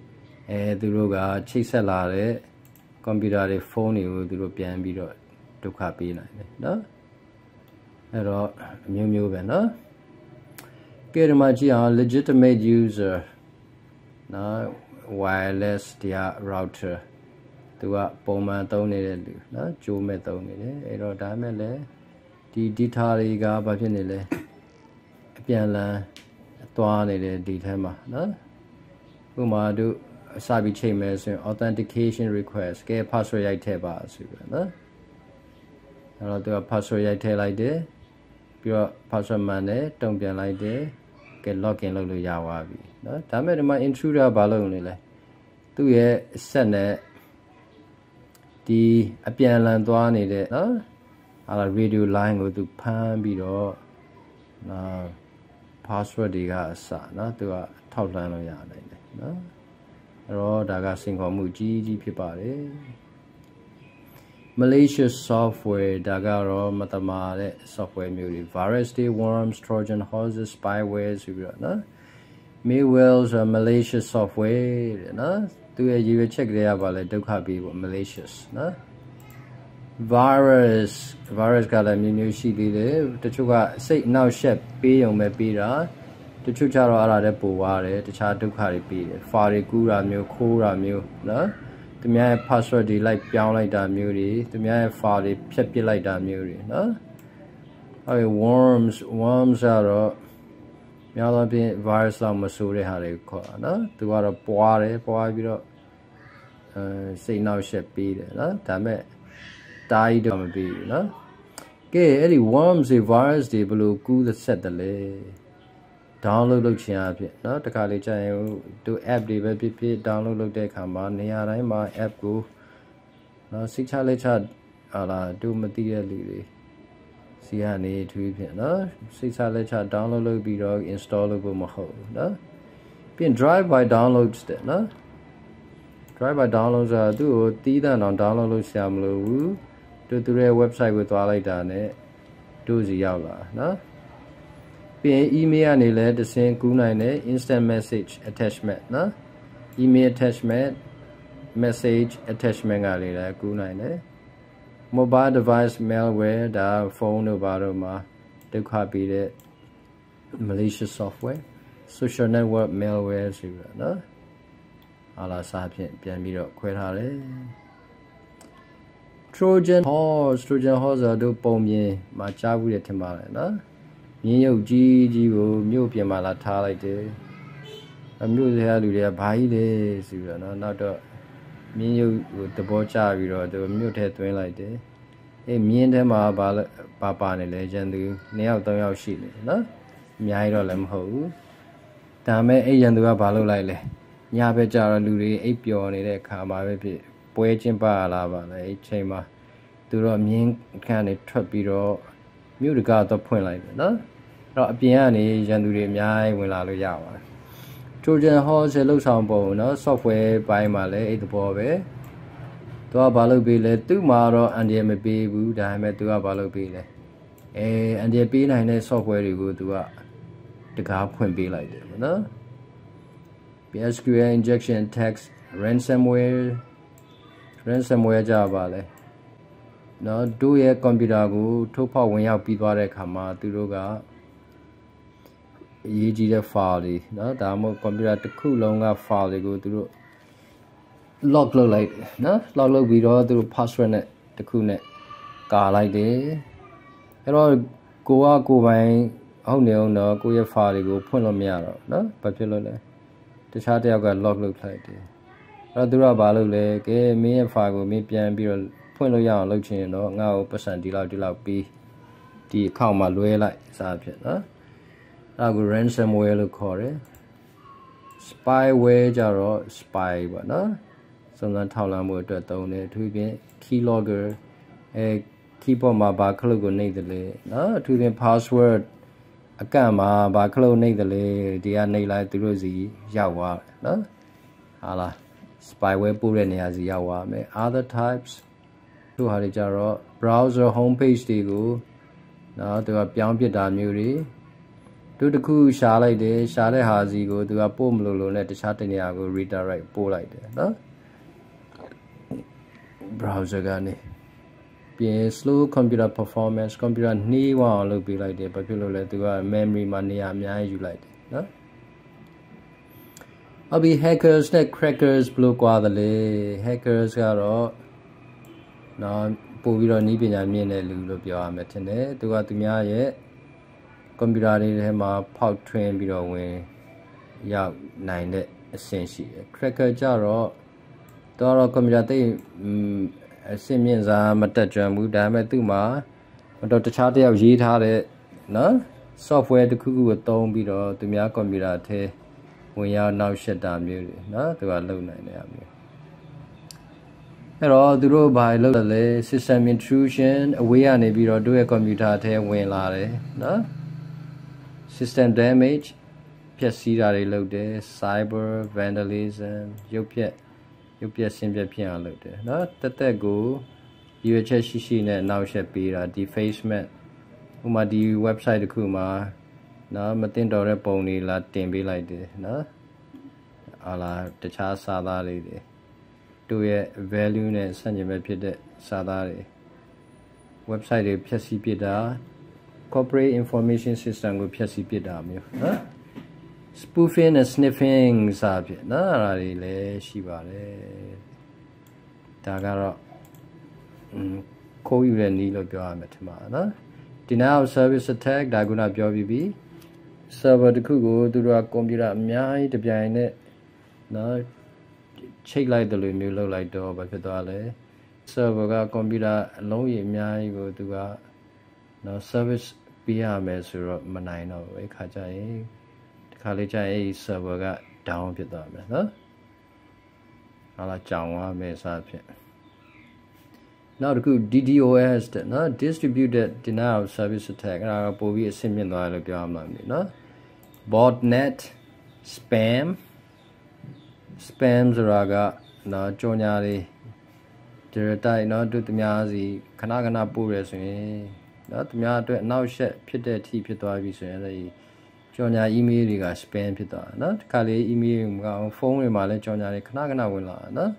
အဲအဲသူတို့ကချိတ်ဆက်လာတဲ့ကွန်ပျူတာတွေဖုန်းတွေကိုသူတို့ပြန်ပြီးတော့ဒုက္ခပေးနိုင်တယ်နော်အဲ့တော့အမျိုးမျိုးပဲနော်ကဲဒီမှာကြည့်အောင် legitimate user နော် wireless တရား router သူကပုံမှန်သုံးနေတဲ့လူနော်ကြိုးမဲ့သုံးနေတယ်အဲ့တော့ဒါမဲ့လည်းဒီ data တွေကဘာဖြစ်နေလဲ အပြန်လန်းသွားနေတယ်ဒီထဲမှာနော်ဥပမာတို့အစပြီးချိန်မယ်ဆိုရင် authentication request ကဲ password ရိုက်ထည့်ပါဆိုပြီးနော်အဲ့တော့သူက password ရိုက်ထည့်လိုက်တယ်ပြီးတော့ password မှန်တယ်တုံ့ပြန်လိုက်တယ်ကဲ login လုပ်လို့ရသွားပြီနော်ဒါမဲ့ဒီမှာ intruder ဘာလုပ်နေလဲသူ့ရဲ့ဆက်နဲ့ဒီအပြန်လန်သွားနေတဲ့နော်ဟာလာ radio line ကိုသူဖမ်းပြီးတော့နော် password တွေကအစနော်သူကထောက်လှမ်းလို့ရနိုင်တယ်နော်အဲ့တော့ဒါကစင်ခေါ်မှုကြီးကြီးဖြစ်ပါတယ် malicious software ဒါကတော့မတမာတဲ့ software မျိုးတွေ virus တွေ worms trojan horses spyware ဆိုပြီးတော့နော် malware ဆို malicious software တဲ့နော်သူရဲ့ရည်ရွယ်ချက်ကလေးကပါလဲဒုက္ခပေးပေါ့ malicious နော် virus virus ကလည်းမျိုးမျိုးရှိသေးတယ်တချို့ကစိတ်အနောက်ရှက်ပေးုံပဲပေးတာတချို့ကျတော့အဲ့ဒါလည်းပိုသွားတယ်တခြားဒုက္ခတွေပေးတယ် file တွေကူးတာမျိုးခိုးတာမျိုးနော်သူများရဲ့ password တွေလိုက်ပြောင်းလိုက်တာမျိုးတွေသူများရဲ့ file တွေဖျက်ပစ်လိုက်တာမျိုးတွေနော်အဲ worms worms ကတော့များသောအားဖြင့် virus လောက်မဆိုးတဲ့ဟာတွေခေါ်တာနော်သူကတော့ပွားတယ်ပွားပြီးတော့အဲစိတ်နောက်ရှက်ပေးတယ်နော်ဒါမဲ့ တားကြီးတော့မပေးဘူးနော်ကဲအဲ့ဒီ worms တွေ virus တွေဘယ်လိုကူးသက်ဆက်တယ်လဲ download လုပ်ချင်အဖြစ်เนาะတခါလေကြာရင်သူ app တွေပဲဖြစ်ဖြစ် download လုပ်တဲ့အခါမှာနေရာတိုင်းမှာ app ကိုเนาะစိတ်ချလက်ချဟာလာသူမသိတဲ့လူတွေစီကနေထွေးဖြစ်เนาะစိတ်ချလက်ချ download လုပ်ပြီးတော့ install လုပ်ဖို့မဟုတ်ဘူးเนาะပြင် drive by downloads တဲ့เนาะ drive by download ဆိုတာသူ့ကိုတီးတန့်အောင် download လုပ်ရှာမလို့ဘူး သူသူရဲ့ website ကိုသွားလိုက်တာနဲ့တို့စီရောက်လာနော်ပြီးရင် email ကနေလည်းတစင်ကူးနိုင်တယ် instant message attachment နော် email attachment message attachment ကလေးလည်းကူးနိုင်တယ် mobile device malware ဒါဖုန်းတို့ဘာတို့မှာဒုက္ခပေးတဲ့ malicious software social network malware ဆိုပြီးတော့နော်အားလာစားဖြင့်ပြန်ပြီးတော့ခွဲထားတယ် Trojan horse Trojan horse ဆိုတော့ပုံမြင်မှာကြားဘူးတယ်ထင်ပါတယ်နော်မြင်းရုပ်ကြီးကြီးကိုမြို့ပြင်မှာလာထားလိုက်တယ်အမြို့တွေကလူတွေကဘာကြီးလဲဆိုပြီးတော့နော်နောက်တော့မြင်းရုပ်ကိုသဘောကျပြီးတော့သူမြို့ထဲသွင်းလိုက်တယ်အေးမြင်းထဲမှာဘာပါပါနေလဲရန်သူ2ယောက်3ယောက်ရှိနေနော်အများကြီးတော့လည်းမဟုတ်ဘူးဒါမဲ့အဲ့ရန်သူကဘာလုပ်လိုက်လဲညဘက်ကျတော့လူတွေအိပ်ပျော်နေတဲ့အခါမှာပဲဖြစ် ပွဲကျင်းပလာပါလေအဲ့ချိန်မှာသူတို့အမြင်ခံနေထွက်ပြီးတော့မြို့တကာတော့ဖွင့်လိုက်တယ်နော်အဲ့တော့အပြင်ကနေရန်သူတွေအများကြီးဝင်လာလို့ရပါတယ် Trojan Horse လှုပ်ဆောင်ပုံနော် software ပိုင်းမှာလည်းအဲ့တဘောပဲသူကဘာလုပ်ပေးလဲသူ့မှာတော့အန်ဒီမပေးဘူးဒါပေမဲ့သူကဘာလုပ်ပေးလဲအဲအန်ဒီပေးနိုင်တဲ့ software တွေကိုသူကတကားဖွင့်ပေးလိုက်တယ်နော် PSQL injection attacks ransomware ransomware ကြပါလဲနော်တို့ရဲ့ကွန်ပျူတာကို ထုတ်ဖောက်ဝင်ရောက်ပြီးသွားတဲ့အခါမှာသူတို့ကအရေးကြီးတဲ့ file တွေနော်ဒါမှမဟုတ်ကွန်ပျူတာတစ်ခုလုံးက file တွေကိုသူတို့ log လုပ်လိုက်နော် log လုပ်ပြီးတော့သူတို့ password နဲ့တစ်ခုနဲ့ကာလိုက်တယ်အဲ့တော့ကိုကကိုပိုင်ဟုတ်နေအောင်တော့ကိုရဲ့ file တွေကိုဖွင့်လို့မရတော့နော်ဘာဖြစ်လို့လဲတခြားတယောက်က log လုပ်လိုက်တယ် တော့သူကဘာလုပ်လဲကဲမင်းရဲ့ file ကိုမင်းပြန်ပြီးတော့ဖွင့်လို့ရအောင်လုပ်ချင်ရင်တော့ငါ့ကိုပတ်စံဒီလောက်ဒီလောက်ပြီးဒီ account မှာလွှဲလိုက်စားဖြစ်နော်အဲ့ဒါကို ransomware လို့ခေါ်တယ် spyware ကြတော့ spy ပေါ့နော်စုံစမ်းထောက်လှမ်းမှုအတွက်သုံးတယ်အထူးဖြင့် keylogger အဲ keyboard မှာဘာခလုတ်ကိုနှိပ်တယ်လေနော်အထူးဖြင့် password အကန့်မှာဘာခလုတ်နှိပ်တယ်လေဒီကနှိပ်လိုက်သူတို့စီရောက်သွားတယ်နော်ဟာလား spyware ပို့တဲ့နေရာစီရောက်သွားမယ် other types တို့ဟာတွေကြတော့ browser home page တွေကိုနော်သူကပြောင်းပြစ်တာမျိုးတွေတတို့တခုရှာလိုက်တယ်ရှာတဲ့ဟာစီကိုသူကပို့မလို့လို့နဲ့တခြားတနေရာကို redirect ပို့လိုက်တယ်နော် browser ကနေပြင် slow computer performance computer နှီးဝအောင်လုပ်ပေးလိုက်တယ်ဘာဖြစ်လို့လဲသူက memory မှာနေရာအများကြီးယူလိုက်တယ်နော် အဘီ hackers နဲ့ crackers ဘယ်လိုကွာသလဲ hackers ကတော့နော်ပို့ပြီးတော့နီးပညာမြင့်တဲ့လူလို့ပြောရမယ်ထင်တယ်သူကသူများရဲ့ကွန်ပျူတာတွေထဲမှာဖောက်ထွင်းပြီးတော့ဝင်ရောက်နိုင်တဲ့အဆင့်ရှိတယ် cracker ကြတော့တော့ကွန်ပျူတာသိအဆင့်မြင့်စားမတက်ကြွဘူးဒါပေမဲ့သူ့မှာတော့တခြားတယောက်ရေးထားတဲ့နော် software တစ်ခုခုကိုသုံးပြီးတော့သူများကွန်ပျူတာထဲ ဝင်ရောက်နောက်ရှက်တာမျိုးတွေနော်သူကလုပ်နိုင်တဲ့အမျိုးအဲ့တော့သူတို့ဘာလုပ်လဲ system intrusion အဝေးကနေပြီးတော့တို့ရဲ့ကွန်ပျူတာထဲဝင်လာတယ်နော် system damage ဖျက်ဆီးတာတွေလုပ်တယ် cyber vandalism ရုပ်ပြက်ရုပ်ပြက်ဆင်းပြက်ဖြစ်အောင်လုပ်တယ်နော်တက်တက်ကိုရွေချက်ရှိရှိနဲ့နောက်ဆက်ပေးတာ defacement ဥမာဒီ website တခုမှာ နော်မတင်တော်တဲ့ပုံတွေလာတင်ပေးလိုက်တယ်နော်ဟာလာတခြားစာသားတွေတွေတို့ရဲ့ value နဲ့ဆန့်ကျင်ဘက်ဖြစ်တဲ့စာသားတွေ website တွေဖြည့်ဆည်းပြတာ corporate information system ကိုဖြည့်ဆည်းပြတာမျိုးနော် spoofing and sniffing စာဖြစ်နော်အဲ့ဒါတွေလည်းရှိပါတယ်ဒါကတော့ခိုးယူတဲ့နည်းလို့ပြောရမှာထင်ပါနော် denial of service attack ဒါကုနာပြောပြီးပြီ server တခုကိုသူတို့ကကွန်ပျူတာအများကြီးတပြိုင်နက်နော်ချိတ်လိုက်တယ်လို့မျိုးလုပ်လိုက်တော့ဘာဖြစ်သွားလဲ server ကကွန်ပျူတာအလုံးကြီးအများကြီးကိုသူကနော် service ပေးရမယ်ဆိုတော့မနိုင်တော့ဘူးအခါကျရင်ဒီခါလေးကျရင်အဲ့ server က down ဖြစ်သွားမယ်နော်ဟာလာကြောင်သွားမယ်စဖြင့်နောက်တစ်ခု DDoS တဲ့နော် distributed denial of service attack အဲ့ဒါကပိုပြီးအဆင့်မြင့်သွားတယ်လို့ပြောရမှာမြေနော် botnet spam spam ဆိုတာကနော်ကြော်ညာတွေ direct နော်တို့တများစီခဏခဏပို့ရဆိုရင်နော်သူများအတွက်အနောက်ရှက်ဖြစ်တဲ့အထိဖြစ်သွားပြီဆိုရင်အဲဒီကြော်ညာ email တွေက spam ဖြစ်သွားတာနော်ဒီခါလေး email မကောင်းဖုန်းတွေမှာလည်းကြော်ညာတွေခဏခဏဝင်လာတာနော်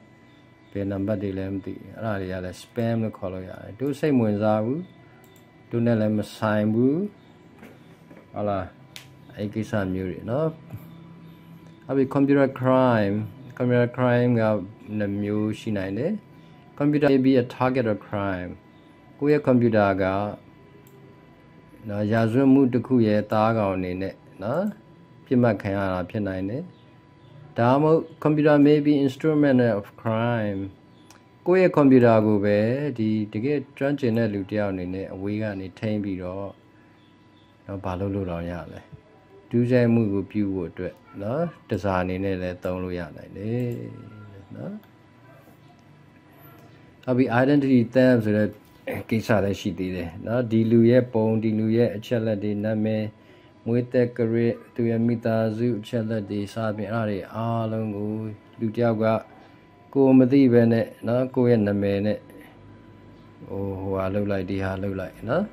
ဘယ်နံပါတ်တွေလည်းမသိအဲ့ဒါတွေကလည်း spam လို့ခေါ်လို့ရတယ်သူစိတ်ဝင်စားဘူးသူနဲ့လည်းမဆိုင်ဘူးဟုတ်လား အဲ့ကိစ္စမျိုးတွေနော်အဘိ computer crime computer crime ကနှမျိုးရှိနိုင်တယ် computer may be a target of crime ကိုယ့်ရဲ့ computer ကနော်ရာဇဝတ်မှုတစ်ခုရဲ့သားကောင်အနေနဲ့နော်ပြစ်မှတ်ခံရတာဖြစ်နိုင်တယ်ဒါမှမဟုတ် computer may be instrument of crime ကိုယ့်ရဲ့ computer ကိုပဲဒီတကယ်ကျွမ်းကျင်တဲ့လူတယောက်အနေနဲ့အဝေးကနေထိန်းပြီးတော့နော်ဘာလို့လို့တော့ရလဲ ဒူးဆိုင်မှုကိုပြုဖို့အတွက်နော်တစားအနေနဲ့လည်းသုံးလို့ရနိုင်တယ်နော်နောက်ပြီး identity theft ဆိုတဲ့ကိစ္စလည်းရှိသေးတယ်နော်ဒီလူရဲ့ပုံဒီလူရဲ့အချက်လက်တွေနာမည်မွေးသက်ကြရသူရဲ့မိသားစုအချက်လက်တွေစပြင်အားတွေအားလုံးကိုလူတယောက်ကကိုမသိပဲနဲ့နော်ကိုရဲ့နာမည်နဲ့ဟိုဟိုဟာလှုပ်လိုက်ဒီဟာလှုပ်လိုက်နော်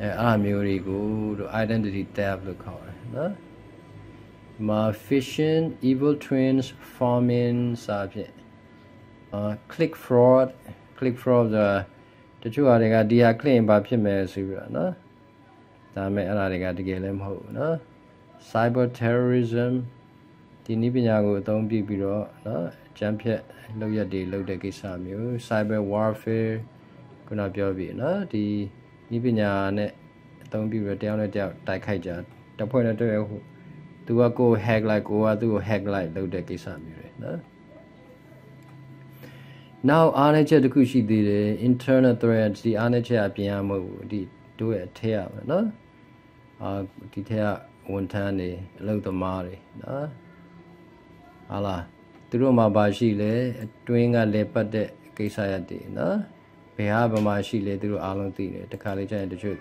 အဲအားမျိုးတွေကိုတို့ identity tab လို့ခေါ်တယ်နော်မာ fission evil twins forming စဖြင့်အာ click fraud click fraud ဆိုတာတချို့ဟာတွေကဒီဟာ click ရင်ဘာဖြစ်မယ်ဆိုပြီးတော့နော်ဒါမဲ့အဲ့ဒါတွေကတကယ်လည်းမဟုတ်ဘူးနော် cyber terrorism ဒီနည်းပညာကိုအသုံးပြုပြီးတော့နော်ကြမ်းဖြတ်လုပ်ရက်တွေလုပ်တဲ့ကိစ္စမျိုး cyber warfare ခုနပြောပြီးနော်ဒီ နည်းပညာနဲ့အသုံးပြုပြီးတယောက်နဲ့တယောက်တိုက်ခိုက်ကြတစ်ဖွဲ့နဲ့တစ်ဖွဲ့ဟိုသူကကို hack လိုက်ကိုကသူ့ကို hack လိုက်လုပ်တဲ့ကိစ္စမျိုးတွေနော်နောက်အားနည်းချက်တစ်ခုရှိသေးတယ် internal threat ဒီအားနည်းချက်အပြင်ရမဟုတ်ဘူးဒီတို့ရဲ့အထက်ရမယ်နော်အာဒီထက်ကဝန်ထမ်းတွေအလုပ်သမားတွေနော်ဟာလားသူတို့မှာပါရှိလဲအတွင်းကလေပတ်တဲ့ကိစ္စရပ်တွေနော် ဘယ်ဟာဘယ်မှာရှိလဲသူတို့အားလုံးသိတယ်တခါလေကျရင်တချို့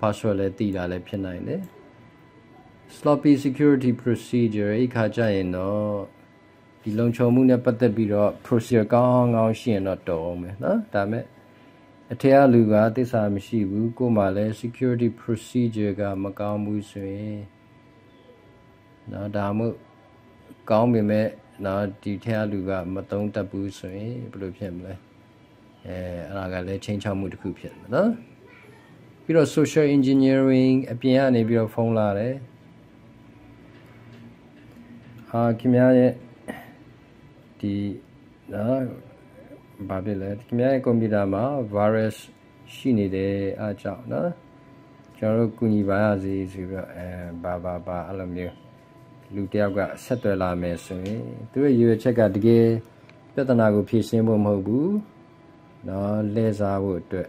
password လည်းသိတာလည်းဖြစ်နိုင်တယ် sloppy security procedure အဲ့ခါကျရင်တော့ဒီလုံခြုံမှုနဲ့ပတ်သက်ပြီးတော့ procedure ကောင်းကောင်းရှိရင်တော့တော်အောင်မယ်နော်ဒါမဲ့အထက်ကလူကသစ္စာမရှိဘူးကို့မှာလည်း security procedure ကမကောင်းဘူးဆိုရင်နော်ဒါမှမဟုတ်ကောင်းပေမဲ့နော်ဒီထက်ကလူကမသုံးတတ်ဘူးဆိုရင်ဘယ်လိုဖြစ်မလဲ အဲအဲ့ဒါကလည်းချိန်ချောက်မှုတစ်ခုဖြစ်မှာနော်ပြီးတော့ social engineering အပြင်ကနေပြီးတော့ဖုန်းလာတယ်ဟာခင်ဗျားရဲ့ဒီနော်ဘာဖြစ်လဲခင်ဗျားရဲ့ကွန်ပျူတာမှာ virus ရှိနေတယ်အားကြောင့်နော်ကျွန်တော်တို့ကူညီပါရစေဆိုပြီးတော့အဲဘာဘာဘာအဲ့လိုမျိုးလူတယောက်ကဆက်သွယ်လာမယ်ဆိုရင်သူရဲ့ရည်ရွယ်ချက်ကတကယ်ပြဿနာကိုဖြေရှင်းဖို့မဟုတ်ဘူး နော်လဲစားဖို့အတွက်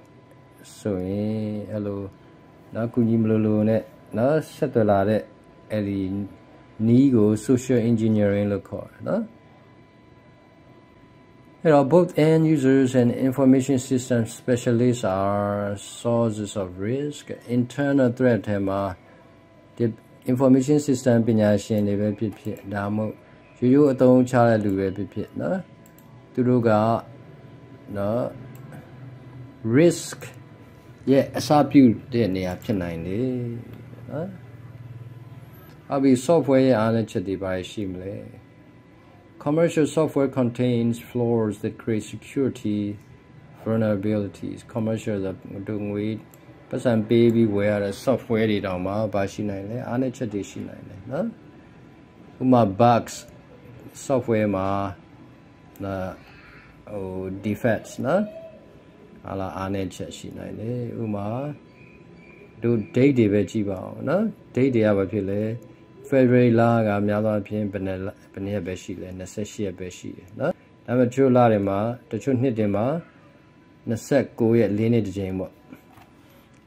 ဆိုရင်အဲ့လိုနော်ကုညီမလိုလိုနဲ့နော်ဆက်သွယ်လာတဲ့အဲ့ဒီနီးကို social engineering လို့ခေါ်တယ်နော်အဲ့တော့ both end users and information system specialists are sources of risk internal threat ထဲမှာ information system ပညာရှင်တွေပဲဖြစ်ဖြစ်ဒါမှမဟုတ်ရိုးရိုးအသုံးချတဲ့လူပဲဖြစ်ဖြစ်နော်သူတို့ကနော် risk ရဲ့အစာပြုတဲ့နေရာဖြစ်နိုင်တယ်နော်အဘိ software ရဲ့အားနည်းချက်တွေပါရှိမလဲ commercial software contains flaws that create security vulnerabilities commercial တို့ငွေပတ်စံပေးပြီးဝယ်ရတဲ့ software တွေတောင်မှပါရှိနိုင်တယ်အားနည်းချက်တွေရှိနိုင်တယ်နော်ဥပမာ bugs software မှာနာဟို defects နော် ဟာလာအားနည်းချက်ရှိနိုင်တယ်ဥပမာတို့ date တွေပဲကြည့်ပါအောင်နော် date တွေကဘာဖြစ်လဲ February လကများသောအားဖြင့်ဘယ်နှစ်ဘယ်နှစ်ရက်ပဲရှိလဲ28ရက်ပဲရှိတယ်နော်ဒါပေမဲ့တချို့လတွေမှာတချို့နှစ်တွေမှာ29ရက်၄နှစ်တစ်ချိန်ပေါ့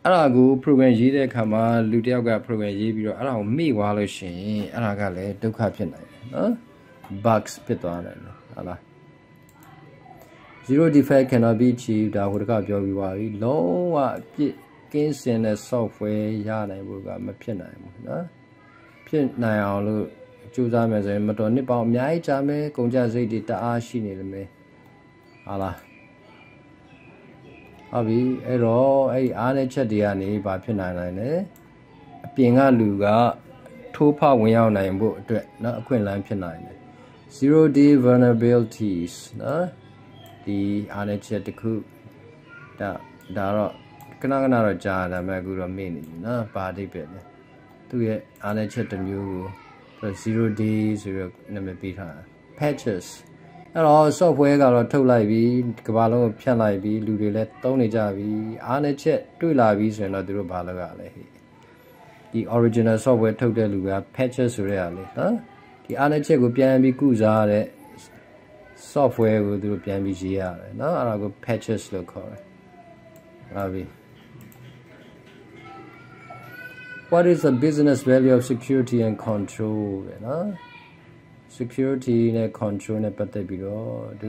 အဲ့ဒါကို program ရေးတဲ့အခါမှာလူတယောက်က program ရေးပြီးတော့အဲ့ဒါကိုမေ့သွားလို့ရှိရင်အဲ့ဒါကလည်းဒုက္ခဖြစ်နိုင်တယ်နော် bugs ဖြစ်သွားတယ်ဟုတ်လား zero defect cannot be achieved ဒါဟိုတကပြောပြီးပါပြီလုံးဝအပြစ်ကင်းစင်တဲ့ software ရနိုင်ဖို့ကမဖြစ်နိုင်ဘူးနော်ဖြစ်နိုင်အောင်လို့ကြိုးစားမယ်ဆိုရင်မတော်နှစ်ပေါင်းအများကြီးကြာမယ်ကုန်ကြစိတ်တွေတအားရှိနေလိမ့်မယ်ဟာလားဟုတ်ပြီအဲ့တော့အဲ့ဒီအားနဲ့ချက်တွေကနေဘာဖြစ်နိုင်နိုင်လဲအပြင်ကလူကထိုးဖောက်ဝင်ရောက်နိုင်ဖို့အတွက်เนาะအခွင့်အလမ်းဖြစ်နိုင်တယ် zero day vulnerabilities เนาะ ဒီအားလည်းချက်တစ်ခုဒါဒါတော့ခဏခဏတော့ကြာဒါပေမဲ့အခုတော့မေ့နေပြီနော်ဘာအဓိပ္ပာယ်လဲသူ့ရဲ့အားလည်းချက်တစ်မျိုးကို zero day ဆိုရနာမည်ပေးထား patches အဲ့တော့ software ကတော့ထုတ်လိုက်ပြီကဘာလုံးကိုဖြန့်လိုက်ပြီလူတွေလည်းသုံးနေကြပြီအားလည်းချက်တွေ့လာပြီဆိုရင်တော့သူတို့ဘာလုပ်ရလဲဟဲ့ဒီ original software ထုတ်တဲ့လူက patches ဆိုတဲ့အလေးနော်ဒီအားလည်းချက်ကိုပြန်ပြီးကုစားရတဲ့ software ကိုသူတို့ပြန်ပြီးရေးရတယ်နော်အဲ့ဒါကို patches လို့ခေါ်တယ်ဟုတ်ပြီ What is the business value of security and control ပဲနော် security နဲ့ control နဲ့ပတ်သက်ပြီးတော့သူ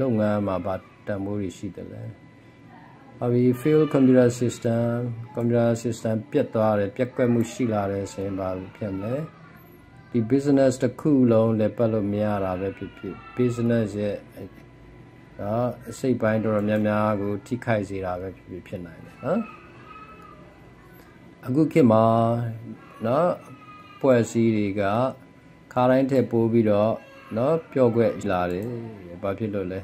လုပ်ငန်းမှာဗာတန်ဖိုးတွေရှိတယ်လေ။အဘီ fail computer system computer system ပြတ်သွားတယ်ပြတ်ကွက်မှုရှိလာတယ်ဆိုရင်ဘာဖြစ်မလဲ။ ဒီ business တစ်ခုလုံးလည်းပတ်လို့မရတာပဲဖြစ်ဖြစ် business ရဲ့နော်အစိတ်ပိုင်းတော်တော်များများကို ထိခိုက်စေတာပဲဖြစ်ဖြစ်ဖြစ်နိုင်တယ်နော်အခုခေတ်မှာနော်ဖွဲ့စည်းတွေကခါတိုင်းထက်ပိုးပြီးတော့နော်ပျော့ွက်လာတယ်ဘာဖြစ်လို့လဲ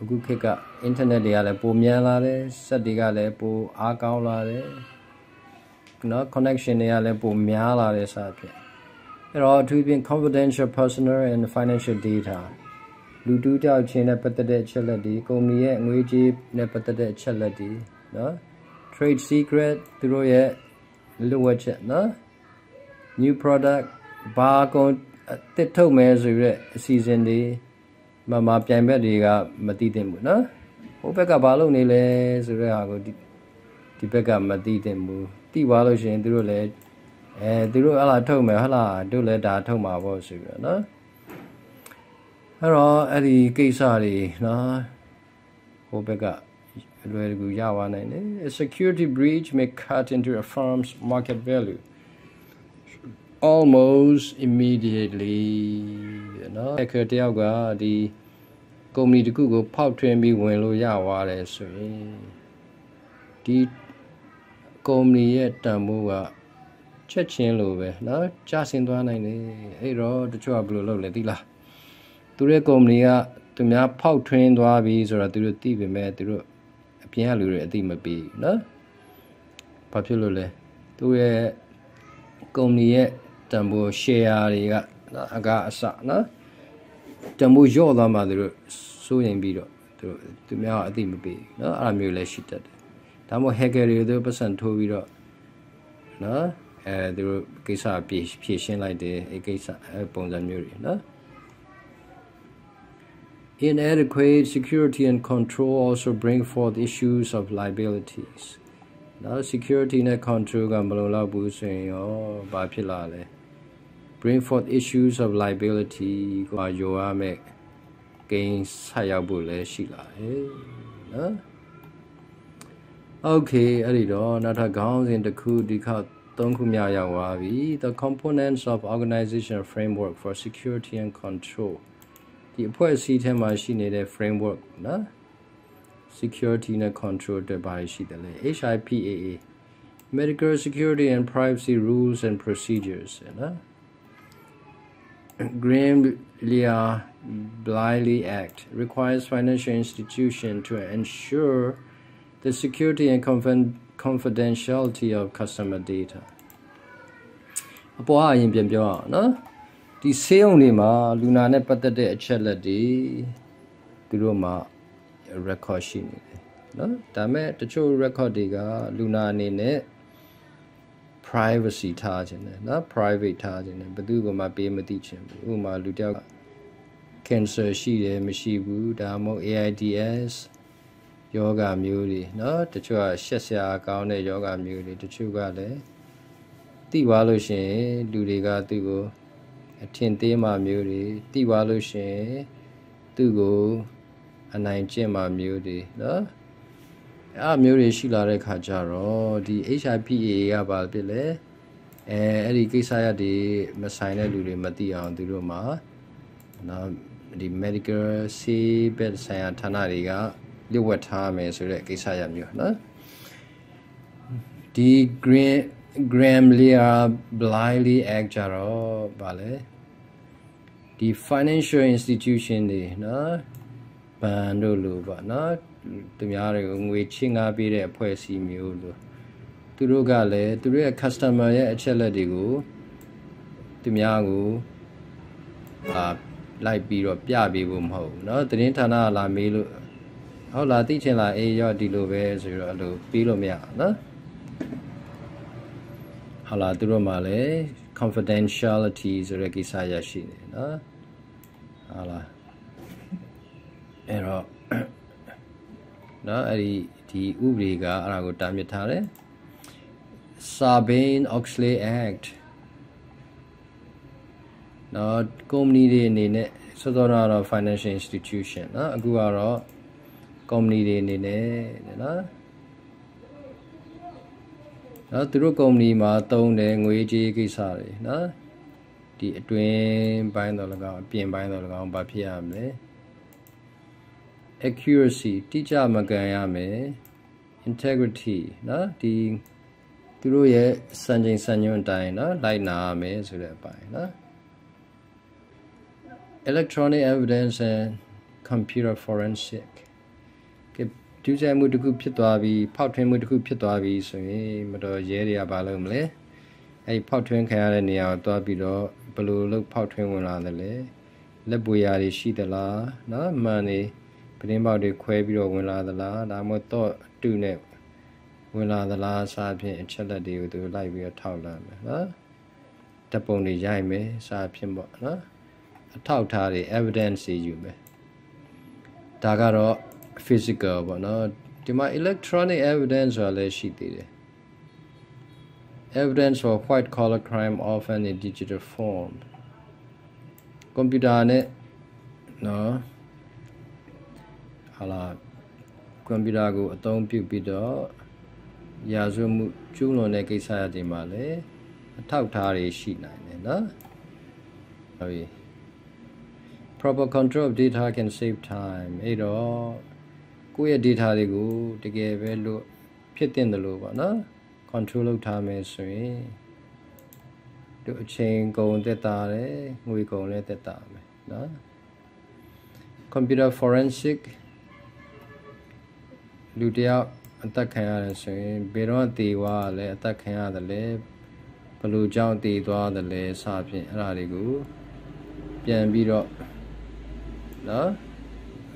အခုခေတ်ကအင်တာနက်တွေကလည်းပိုမြန်လာတယ်စက်တွေကလည်းပိုအားကောင်းလာတယ်နော် connection တွေကလည်းပိုများလာတယ်စသဖြင့် အဲ့တော့အထူးဖြင့် confidential personal and financial data လူတူးကြောက်ခြင်းနဲ့ပတ်သက်တဲ့အချက်လက်တွေကုမ္ပဏီရဲ့ငွေကြေးနဲ့ပတ်သက်တဲ့အချက်လက်တွေနော် trade secret သူတို့ရဲ့လိုအပ်ချက်နော် new product ဘာကုန်တစ်ထုတ်မယ်ဆိုရက်အစီအစဉ်တွေမမပြိုင်ဘက်တွေကမသိသင့်ဘူးနော်ဟိုဘက်ကဘာလုပ်နေလဲဆိုတဲ့ဟာကိုဒီဒီဘက်ကမသိသင့်ဘူးသိသွားလို့ရှိရင်သူတို့လည်း အဲသူတို့ဟလာထုတ်မယ်ဟလာတို့လည်းဒါထုတ်မှာပေါ့ဆိုပြီးတော့နော်အဲ့တော့အဲ့ဒီကိစ္စတွေနော်ဟိုဘက်ကလွယ်ကူရပါနိုင်တယ် a security breach may cut into a firm's market value almost immediately နော်အခက်တယောက်ကဒီကုမ္ပဏီတစ်ခုကိုဖောက်ထွင်းပြီးဝင်လို့ရသွားတယ်ဆိုရင်ဒီကုမ္ပဏီရဲ့တန်ဖိုးက ချက်ချင်းလိုပဲเนาะကျဆင်းသွားနိုင်တယ်အဲ့တော့တချို့ကဘယ်လိုလုပ်လဲသိလားသူရဲ့ကုမ္ပဏီကသူများဖောက်ထွင်းသွားပြီဆိုတော့သူတို့သိပေမဲ့သူတို့အပြင်ကလူတွေအသိမပေးဘူးเนาะဘာဖြစ်လို့လဲသူရဲ့ကုမ္ပဏီရဲ့တန်ဖိုး share တွေကနော်အကအစနော်တန်ဖိုးရော့သွားမှသူတို့စိုးရင်ပြီးတော့သူတို့သူများအသိမပေးနော်အဲ့လိုမျိုးလည်းရှိတတ်တယ်ဒါမှမဟုတ် hacker တွေသူပတ်စံထိုးပြီးတော့နော် အဲသူတို့ကိစ္စဖြည့်ဖြည့်ရှင်းလိုက်တယ်အဲ့ကိစ္စအဲပုံစံမျိုးတွေနော် Inadequate security and control also bring forth issues of liabilities. Now security နဲ့ control ကမလုံလောက်ဘူးဆိုရင်ရောဘာဖြစ်လာလဲ bring forth issues of liability ကိုရောရမယ်ဂိမ်းဆက်ရောက်ဖို့လည်းရှိလာတယ်နော် Okay အဲ့ဒီတော့နောက်ထပ်ခေါင်းစဉ်တစ်ခုဒီခါ သုံးခုမြောက်ရောက်သွားပြီ the components of organizational framework for security and control ဒီအဖွဲ့အစည်းထဲမှာရှိနေတဲ့ framework နော် security နဲ့ control တွေပါရှိတယ်လေ HIPAA medical security and privacy rules and procedures နော် <clears throat> Graham Lear Bliley Act requires financial institutions to ensure the security and confidentiality of customer data အပေါ်အရင်ပြန်ပြောအောင်နော်ဒီဆေးရုံတွေမှာလူနာနဲ့ပတ်သက်တဲ့အချက်လက်တွေသူတို့မှာ record ရှိနေတယ်နော်ဒါမဲ့တချို့ record တွေကလူနာအနေနဲ့ privacy ထားခြင်းတယ်နော် private ထားခြင်းတယ်ဘယ်သူမှပေးမသိခြင်းဘူးဥပမာလူတယောက် cancer ရှိတယ်မရှိဘူးဒါမှမဟုတ် AIDS ယောဂမျိုးတွေเนาะတချို့ကရှက်စရာကောင်းတဲ့ယောဂမျိုးတွေတချို့ကလည်းတိသွားလို့ရှိရင်လူတွေကသူ့ကိုအထင်သေးမှမျိုးတွေတိသွားလို့ရှိရင်သူ့ကိုအနိုင်ကျင့်မှမျိုးတွေเนาะအဲ့မျိုးတွေရှိလာတဲ့ခါကျတော့ဒီ HIPA ကဘာဖြစ်လဲအဲအဲ့ဒီကိစ္စရတွေမဆိုင်တဲ့လူတွေမသိအောင်သူတို့မှာနော်ဒီ medical ဆေးဘက်ဆိုင်ရာဌာနတွေက လျှို့ဝှက်ထားမယ်ဆိုတဲ့ကိစ္စရမျိုးနော်ဒီ green Gramlia Bliley Act ကြတော့ဗာလဲဒီ financial institution တွေနော်ဘဏ်တို့လိုပါနော်သူများတွေကိုငွေချင်းငါပေးတဲ့အဖွဲ့အစည်းမျိုးလို့သူတို့ကလည်းသူတို့ရဲ့ customer ရဲ့အချက်လက်တွေကိုသူများကိုအာလိုက်ပြီးတော့ပြပေးဖို့မဟုတ်ဘူးเนาะသတင်းဌာနကလာမေးလို့ ဟုတ်လားသိချင်လားအေးရောဒီလိုပဲဆိုတော့အဲ့လိုပြီးလို့မရနော်ဟုတ်လားသူတို့မှလည်း confidentiality ဆိုတဲ့ကိစ္စရရှိနေနော်ဟုတ်လားအဲ့တော့နော်အဲ့ဒီဒီဥပဒေကအဲ့ဒါကိုတားမြစ်ထားတယ် Sabin Oxley Act နော်ကုမ္ပဏီတွေအနေနဲ့စောစောကတော့ financial institution နော်အခုကတော့ ကုမ္ပဏီတွေအနေနဲ့နော်နော်သူတို့ကုမ္ပဏီမှာတုံးတယ်ငွေကြေးကိစ္စတွေနော်ဒီအတွင်းပိုင်းတော့၎င်းအပြင်ပိုင်းတော့၎င်းဘာဖြစ်ရမလဲ accuracy တိကျမကန်ရမယ် integrity နော်ဒီသူတို့ရဲ့စံချိန်စံညွှန်းအတိုင်းနော်လိုက်နာရမယ်ဆိုတဲ့အပိုင်းနော် electronic evidence and computer forensic က ဒူးကျဲမှုတစ်ခုဖြစ်သွားပြီးဖောက်ထွင်းမှုတစ်ခုဖြစ်သွားပြီးဆိုရင်မတော်ရဲတွေကဘာလုပ်မလဲအဲ့ဖောက်ထွင်းခံရတဲ့နေရာကိုသွားပြီးတော့ဘယ်လိုလုပ်ဖောက်ထွင်းဝင်လာတယ်လဲလက်ပွေရာတွေရှိသလားနော်မှန်နေပတင်းပေါက်တွေခွဲပြီးတော့ဝင်လာသလားဒါမှမဟုတ်တော့တူနဲ့ဝင်လာသလားစအဖြစ်အချက်လက်တွေကိုသူလိုက်ပြီးတော့ထောက်လာမယ်နော်ဓပုံတွေရိုက်မယ်စအဖြစ်ပေါ့နော်အထောက်ထားတွေ evidence တွေယူမယ်ဒါကတော့ physical ပေါ့နော်ဒီမှာ electronic evidence ဆိုတာလည်းရှိသေးတယ် evidence for white collar crime often in digital form ကွန်ပျူတာနဲ့နော်ဟာလာကွန်ပျူတာကိုအသုံးပြုပြီးတော့ရာဇဝမှုကျူးလွန်တဲ့ကိစ္စရတွေမှာလည်းအထောက်ထားတွေရှိနိုင်တယ်နော်ဟုတ်ပြီ proper control of data can save time အဲ့တော့ ကိုယ့်ရဲ့ data တွေကိုတကယ်ပဲလို့ဖြစ်တင်တယ်လို့ပေါ့နော် control လုပ်ထားမယ်ဆိုရင်တို့အချိန်ကုန်သက်သာတယ်ငွေကုန်လည်းသက်သာမယ်နော် computer forensic လူတယောက်အသက်ခံရတယ်ဆိုရင်ဘယ်တော့တည်သွားလဲအသက်ခံရတယ်လဲဘလို့ကြောင့်တည်သွားတယ်လဲစဖြင့်အဲ့ဒါတွေကိုပြန်ပြီးတော့နော်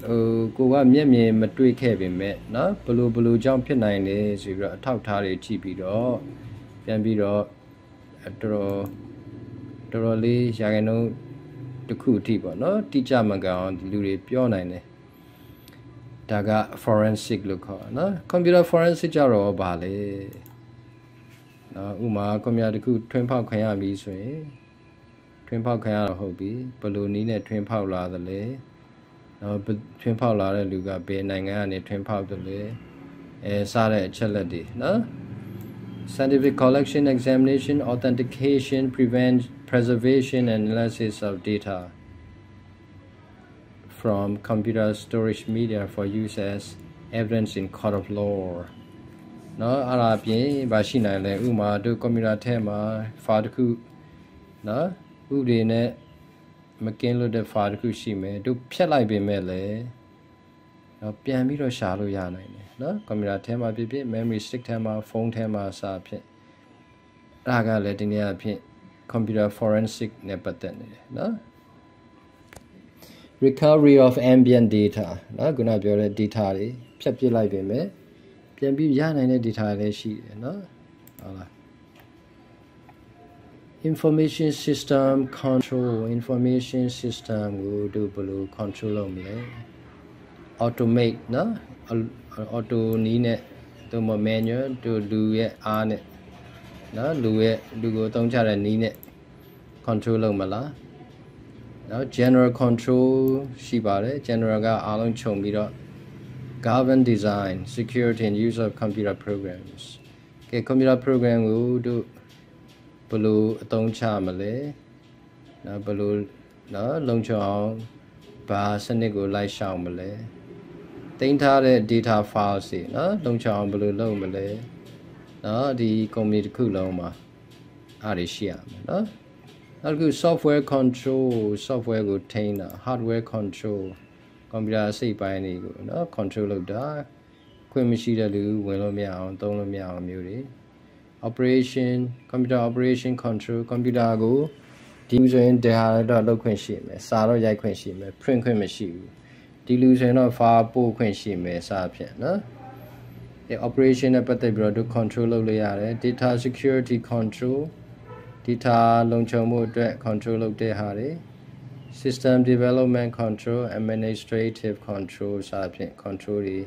ဟိုကိုကမျက်မြင်မတွေ့ခဲ့ပေမဲ့နော်ဘလို့ဘလို့ကြောင့်ဖြစ်နိုင်လဲဆိုပြီးတော့အထောက်ထားတွေကြည့်ပြီးတော့ပြန်ပြီးတော့တော်တော်တော်တော်လေးရာခိုင်နှုန်းတစ်ခုအထိပေါ့နော်တိကျမှန်ကန်အောင်လူတွေပြောနိုင်တယ်ဒါက forensic လို့ခေါ်နော် computer forensic ကြတော့ဗာလေနော်ဥမာကွန်ပျူတာတစ်ခုထွင်းဖောက်ခံရပြီဆိုရင်ထွင်းဖောက်ခံရတော့ဟုတ်ပြီဘယ်လိုနည်းနဲ့ထွင်းဖောက်လာသလဲ နော်ထွင်းဖောက်လာတဲ့လူကဘယ်နိုင်ငံကနေထွင်းဖောက်တယ်လဲ?အဲစတဲ့အချက်လက်တွေနော်? Scientific collection examination authentication prevent preservation and analysis of data from computer storage media for use as evidence in court of law. နော်?အဲ့ဒါပြင်ဘာရှိနိုင်လဲ?ဥမာတို့ကွန်ပျူတာထဲမှာ file တစ်ခုနော်?ဥပဒေနဲ့ မကင်းလွတ်တဲ့ file တစ်ခုရှိမယ်တို့ဖြတ်လိုက်ပေမဲ့လည်းနော်ပြန်ပြီးတော့ရှာလို့ရနိုင်တယ်နော်ကွန်ပျူတာထဲမှာဖြစ်ဖြစ် memory stick ထဲမှာဖုန်းထဲမှာစဖြစ်အဲ့ဒါကလည်းဒီနေ့အဖြစ် computer forensic နဲ့ပတ်သက်နေတယ်နော် recovery of ambient data နော်ခုနပြောတဲ့ data တွေဖြတ်ပစ်လိုက်ပေမဲ့ပြန်ပြီးရနိုင်တဲ့ data တွေလည်းရှိတယ်နော်ဟုတ်လား information system control information system ကိုတို့ဘယ်လို control လုပ်မလဲ automate နော် auto နီးနဲ့တို့မ manual တို့လူရဲ့အားနဲ့နော်လူရဲ့လူကိုတုံးချတဲ့နီးနဲ့ control လုပ်မလားနော် general control ရှိပါတယ် general ကအားလုံးခြုံပြီးတော့ govern design security and use of computer programs ကဲ computer program ကိုတို့ ဘယ်လိုအသုံးချမလဲနော်ဘယ်လိုနော်လုံခြုံအောင်ဘာစနစ်ကိုလိုက်ရှောင်မလဲတင်ထားတဲ့ data file စီနော်လုံခြုံအောင်ဘယ်လိုလုပ်မလဲနော်ဒီ company တစ်ခုလုံးမှာအားရရှိရမယ်နော်နောက်တစ်ခု software control software ကိုထိန်းတာ hardware control ကွန်ပျူတာစိတ်ပိုင်းတွေကိုနော် control လုပ်တာခွင့်မရှိတဲ့လူဝင်လို့မရအောင်သုံးလို့မရအောင်မျိုးတွေ operation computer operation control ကွန်ပျူတာကိုဒီဆိုရင် data တော့လုပ်ခွင့်ရှိမယ်စာတော့ရိုက်ခွင့်ရှိမယ် print ခွင့်မရှိဘူးဒီလူဆိုရင်တော့ file ပို့ခွင့်ရှိမယ်စသဖြင့်เนาะဒီ operation နဲ့ပတ်သက်ပြီးတော့ control လုပ်လို့ရတယ် data security control data လုံခြုံမှုအတွက် control လုပ်တဲ့ဟာတွေ system development control administrative control စသဖြင့် control တွေ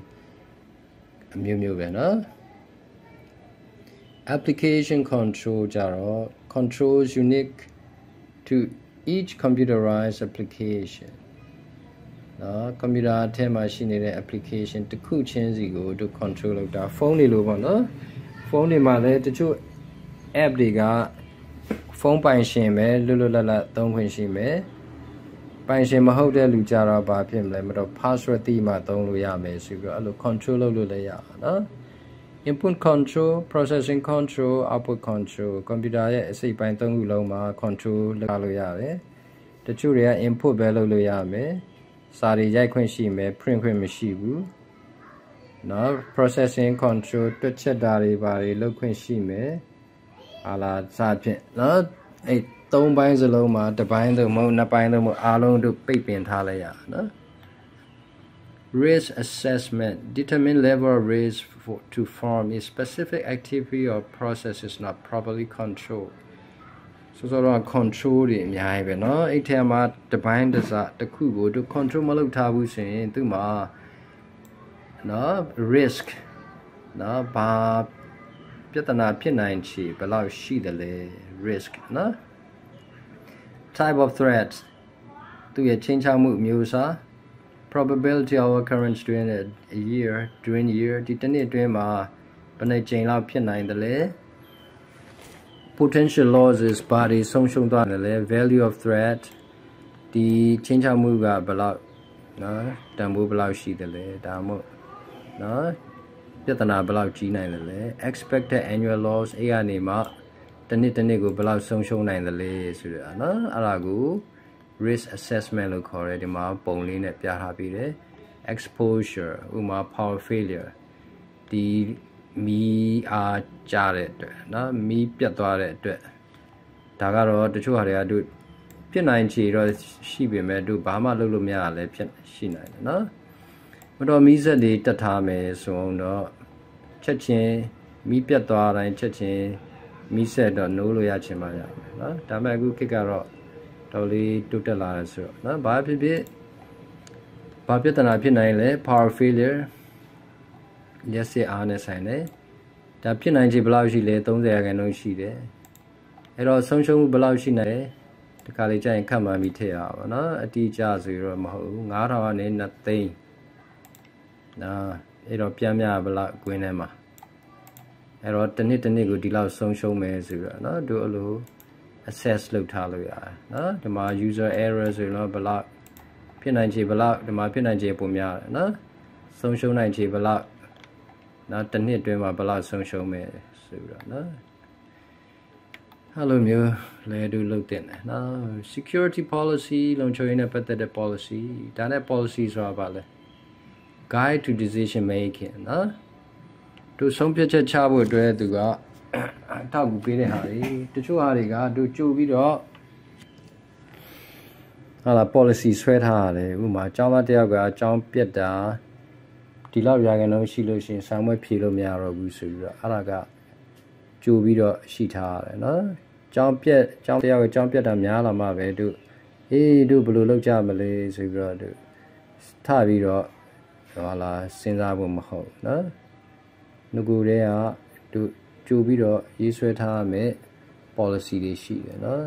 အမျိုးမျိုးပဲเนาะ application control ကြတော့ controls unique to each computerized application နော်ကွန်ပျူတာအထက်မှာရှိနေတဲ့ application တစ်ခုချင်းစီကိုတို့ control လုပ်တာဖုန်းတွေလိုပေါ့နော်ဖုန်းတွေမှာလည်းတချို့ app တွေကဖုန်းပိုင်ရှင်ပဲလွတ်လွတ်လပ်လပ်သုံးခွင့်ရှိမယ်ပိုင်ရှင်မဟုတ်တဲ့လူကြတော့ဘာဖြစ်မလဲမတော့ password တိမှသုံးလို့ရမယ်ဆိုပြီးတော့အဲ့လို control လုပ်လို့လည်းရအောင်နော် input control processing control output control ကွန်ပျူတာရဲ့အစိတ်ပိုင်းသုံးခုလုံးမှာ control လုပ်လို့ရတယ်တချို့တွေက input ပဲလုပ်လို့ရမယ်စာတွေရိုက်ခွင့်ရှိမယ် print ခွင့်မရှိဘူးနော် processing control တွက်ချက်တာတွေဘာတွေလုပ်ခွင့်ရှိမယ်ဟာလာစဖြင့်နော်အဲ့သုံးပိုင်းစလုံးမှာတစ်ပိုင်းသို့မဟုတ်နှစ်ပိုင်းသို့မဟုတ်အားလုံးတို့ပိတ်ပင်ထားလိုက်ရနော် risk assessment determine level of risk for, to form a specific activity or process is not properly controlled ဆိုတော့ control တွေအများကြီးပဲเนาะအဲ့ထဲမှာတစ်ပိုင်းတစ်စတစ်ခုကိုတို့ control မလုပ်ထားဘူးဆိုရင်သူ့မှာเนาะ risk เนาะဘာပြဿနာဖြစ်နိုင်ချေဘယ်လောက်ရှိတယ်လဲ risk နော် type of threats သူရဲ့ချင်းချမှုအမျိုးအစား probability of occurrence during a year during year ဒီတစ်နှစ်အတွင်းမှာဘယ်နှကြိမ်လောက်ဖြစ်နိုင်တယ်လဲ potential losses ဘာတွေဆုံးရှုံးသွားတယ်လဲ value of threat ဒီချင်းချောက်မှုကဘယ်လောက်နော်တန်ဖိုးဘယ်လောက်ရှိတယ်လဲဒါမှမဟုတ်နော်ပြဿနာဘယ်လောက်ကြီးနိုင်တယ်လဲ expected annual loss အဲ့ကနေမှတစ်နှစ်တစ်နှစ်ကိုဘယ်လောက်ဆုံးရှုံးနိုင်တယ်လဲဆိုတော့နော်အဲ့ဒါကို risk assessment လို့ခေါ်တယ်ဒီမှာပုံလေးနဲ့ပြထားပြီးတယ် exposure ဥမာ power failure ဒီမီးအားကြတဲ့အတွက်နော်မီးပြတ်သွားတဲ့အတွက်ဒါကတော့တချို့ဟာတွေကတို့ဖြစ်နိုင်ချေတော့ရှိပေမဲ့တို့ဘာမှလုပ်လို့မရလဲဖြစ်ရှိနိုင်တယ်နော်မတော်မီးဆက်တွေတက်ထားမယ်ဆိုတော့ချက်ချင်းမီးပြတ်သွားတိုင်းချက်ချင်းမီးဆက်တော့နိုးလို့ရချင်မှရမယ်နော်ဒါပေမဲ့အခုခေတ်ကတော့ တော်လေးတိုးတက်လာတယ်ဆိုတော့နော်ဘာဖြစ်ဖြစ်ဘာပြဿနာဖြစ်နိုင်လဲ power failure ရက်စစ်အားနဲ့ဆိုင်တယ်ဒါဖြစ်နိုင်ချေဘယ်လောက်ရှိလဲ30ရာခိုင်နှုန်းရှိတယ်အဲ့တော့ဆုံးရှုံးမှုဘယ်လောက်ရှိနိုင်လဲဒီခါလေးကြာရင်ခတ်မှန်ပြီးထည့်ရအောင်ပါနော်အတိအကျဆိုတော့မဟုတ်ဘူး9000ကနေ2သိန်းနော်အဲ့တော့ပြန်မြဘယ်လောက်ကွင်းထဲမှာအဲ့တော့တစ်နှစ်တစ်နှစ်ကိုဒီလောက်ဆုံးရှုံးမယ်ဆိုတော့နော်တို့အလို assess လုပ်ထားလို့ရတယ်နော်ဒီမှာ user error ဆိုရင်တော့ဘယ်လောက်ဖြစ်နိုင်ခြေဘယ်လောက်ဒီမှာဖြစ်နိုင်ခြေပုံများတယ်နော်ဆုံးရှုံးနိုင်ခြေဘယ်လောက်နော်တစ်နှစ်အတွင်းမှာဘယ်လောက်ဆုံးရှုံးမယ်ဆိုတော့နော်အဲ့လိုမျိုးလဲတူလုပ်တင်တယ်နော် security policy လုံခြုံရေးနဲ့ပတ်သက်တဲ့ policy ဒါနဲ့ policy ဆိုတာဘာလဲ guide to decision making နော်သူဆုံးဖြတ်ချက်ချဖို့အတွက်သူက ထောက်ကူပေးတဲ့ဟာတွေတချို့ဟာတွေကသူကြိုပြီးတော့ဟာလာ policy ဆွဲထားရတယ်ဥပမာအကြောင်းသားတယောက်ကအကြောင်းပြက်တာဒီလောက်ရာခိုင်နှုန်းရှိလို့ရှိရင်ဆောင်းမွေးဖြေလို့မရတော့ဘူးဆိုပြီးတော့အဲ့ဒါကကြိုပြီးတော့ရှိထားရတယ်နော်ကြောင်းပြက်ကြောင်းတယောက်ရဲ့ကြောင်းပြက်တာများလာမှပဲတို့အေးတို့ဘယ်လိုလုပ်ကြမလဲဆိုပြီးတော့တို့ထပြီးတော့ဟာလာစဉ်းစားဖို့မဟုတ်နော်ငကူတည်းကတို့ ကြိုပြီးတော့ရေးဆွဲထားရမယ် policy တွေရှိတယ်နော်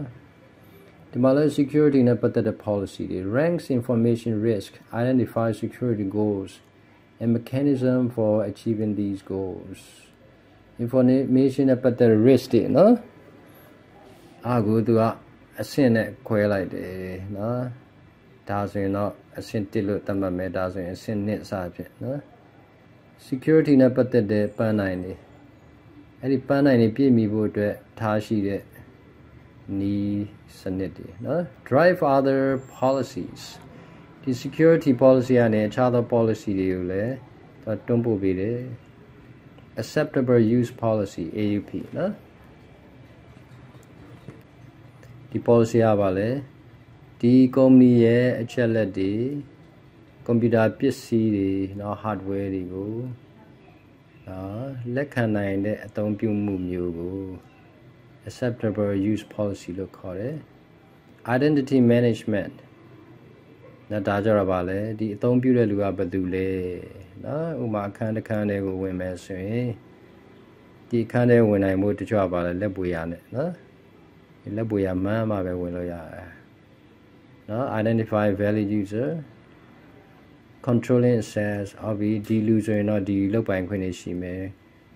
ဒီမှာလဲ security နဲ့ပတ်သက်တဲ့ policy တွေ ranks information risk identify security goals and mechanism for achieving these goals information နဲ့ပတ်သက်တဲ့ risk တွေနော်အာကိုသူကအဆင့်နဲ့ခွဲလိုက်တယ်နော်ဒါဆိုရင်တော့အဆင့်1လို့သတ်မှတ်မယ်ဒါဆိုရင်အဆင့်2စဖြစ်နော် security နဲ့ပတ်သက်တဲ့ပန်းနိုင်တွေ အဲ့ဒီပန်းနိုင်တွေပြည့်မီဖို့အတွက်ထားရှိတဲ့နီးစနစ်တွေနော် drive other policies ဒီ security policy ကနေအခြားသော policy တွေကိုလည်းတွန်းပို့ပေးတယ် acceptable use policy AUP နော်ဒီ policy ကပါလေဒီ company ရဲ့အချက်လက်တွေ computer ပစ္စည်းတွေနော် hardware တွေကို နော်လက်ခံနိုင်တဲ့အသုံးပြုမှုမျိုးကို acceptable use policy လို့ခေါ်တယ် identity management နော်ဒါကြတော့ဗာလဲဒီအသုံးပြုတဲ့လူကဘယ်သူလဲနော်ဥမာအခန်းတစ်ခန်းတွေကိုဝင်မယ်ဆိုရင်ဒီအခန်းထဲဝင်နိုင်မှုတချို့ကဗာလဲလက်ပွေရနဲ့နော်လက်ပွေရမှန်းမှပဲဝင်လို့ရတယ်နော် identify valid user controlling access ဟောပြီးဒီလူဆိုရင်တော့ဒီလုတ်ပိုင်ခွင့်တွေရှိမယ်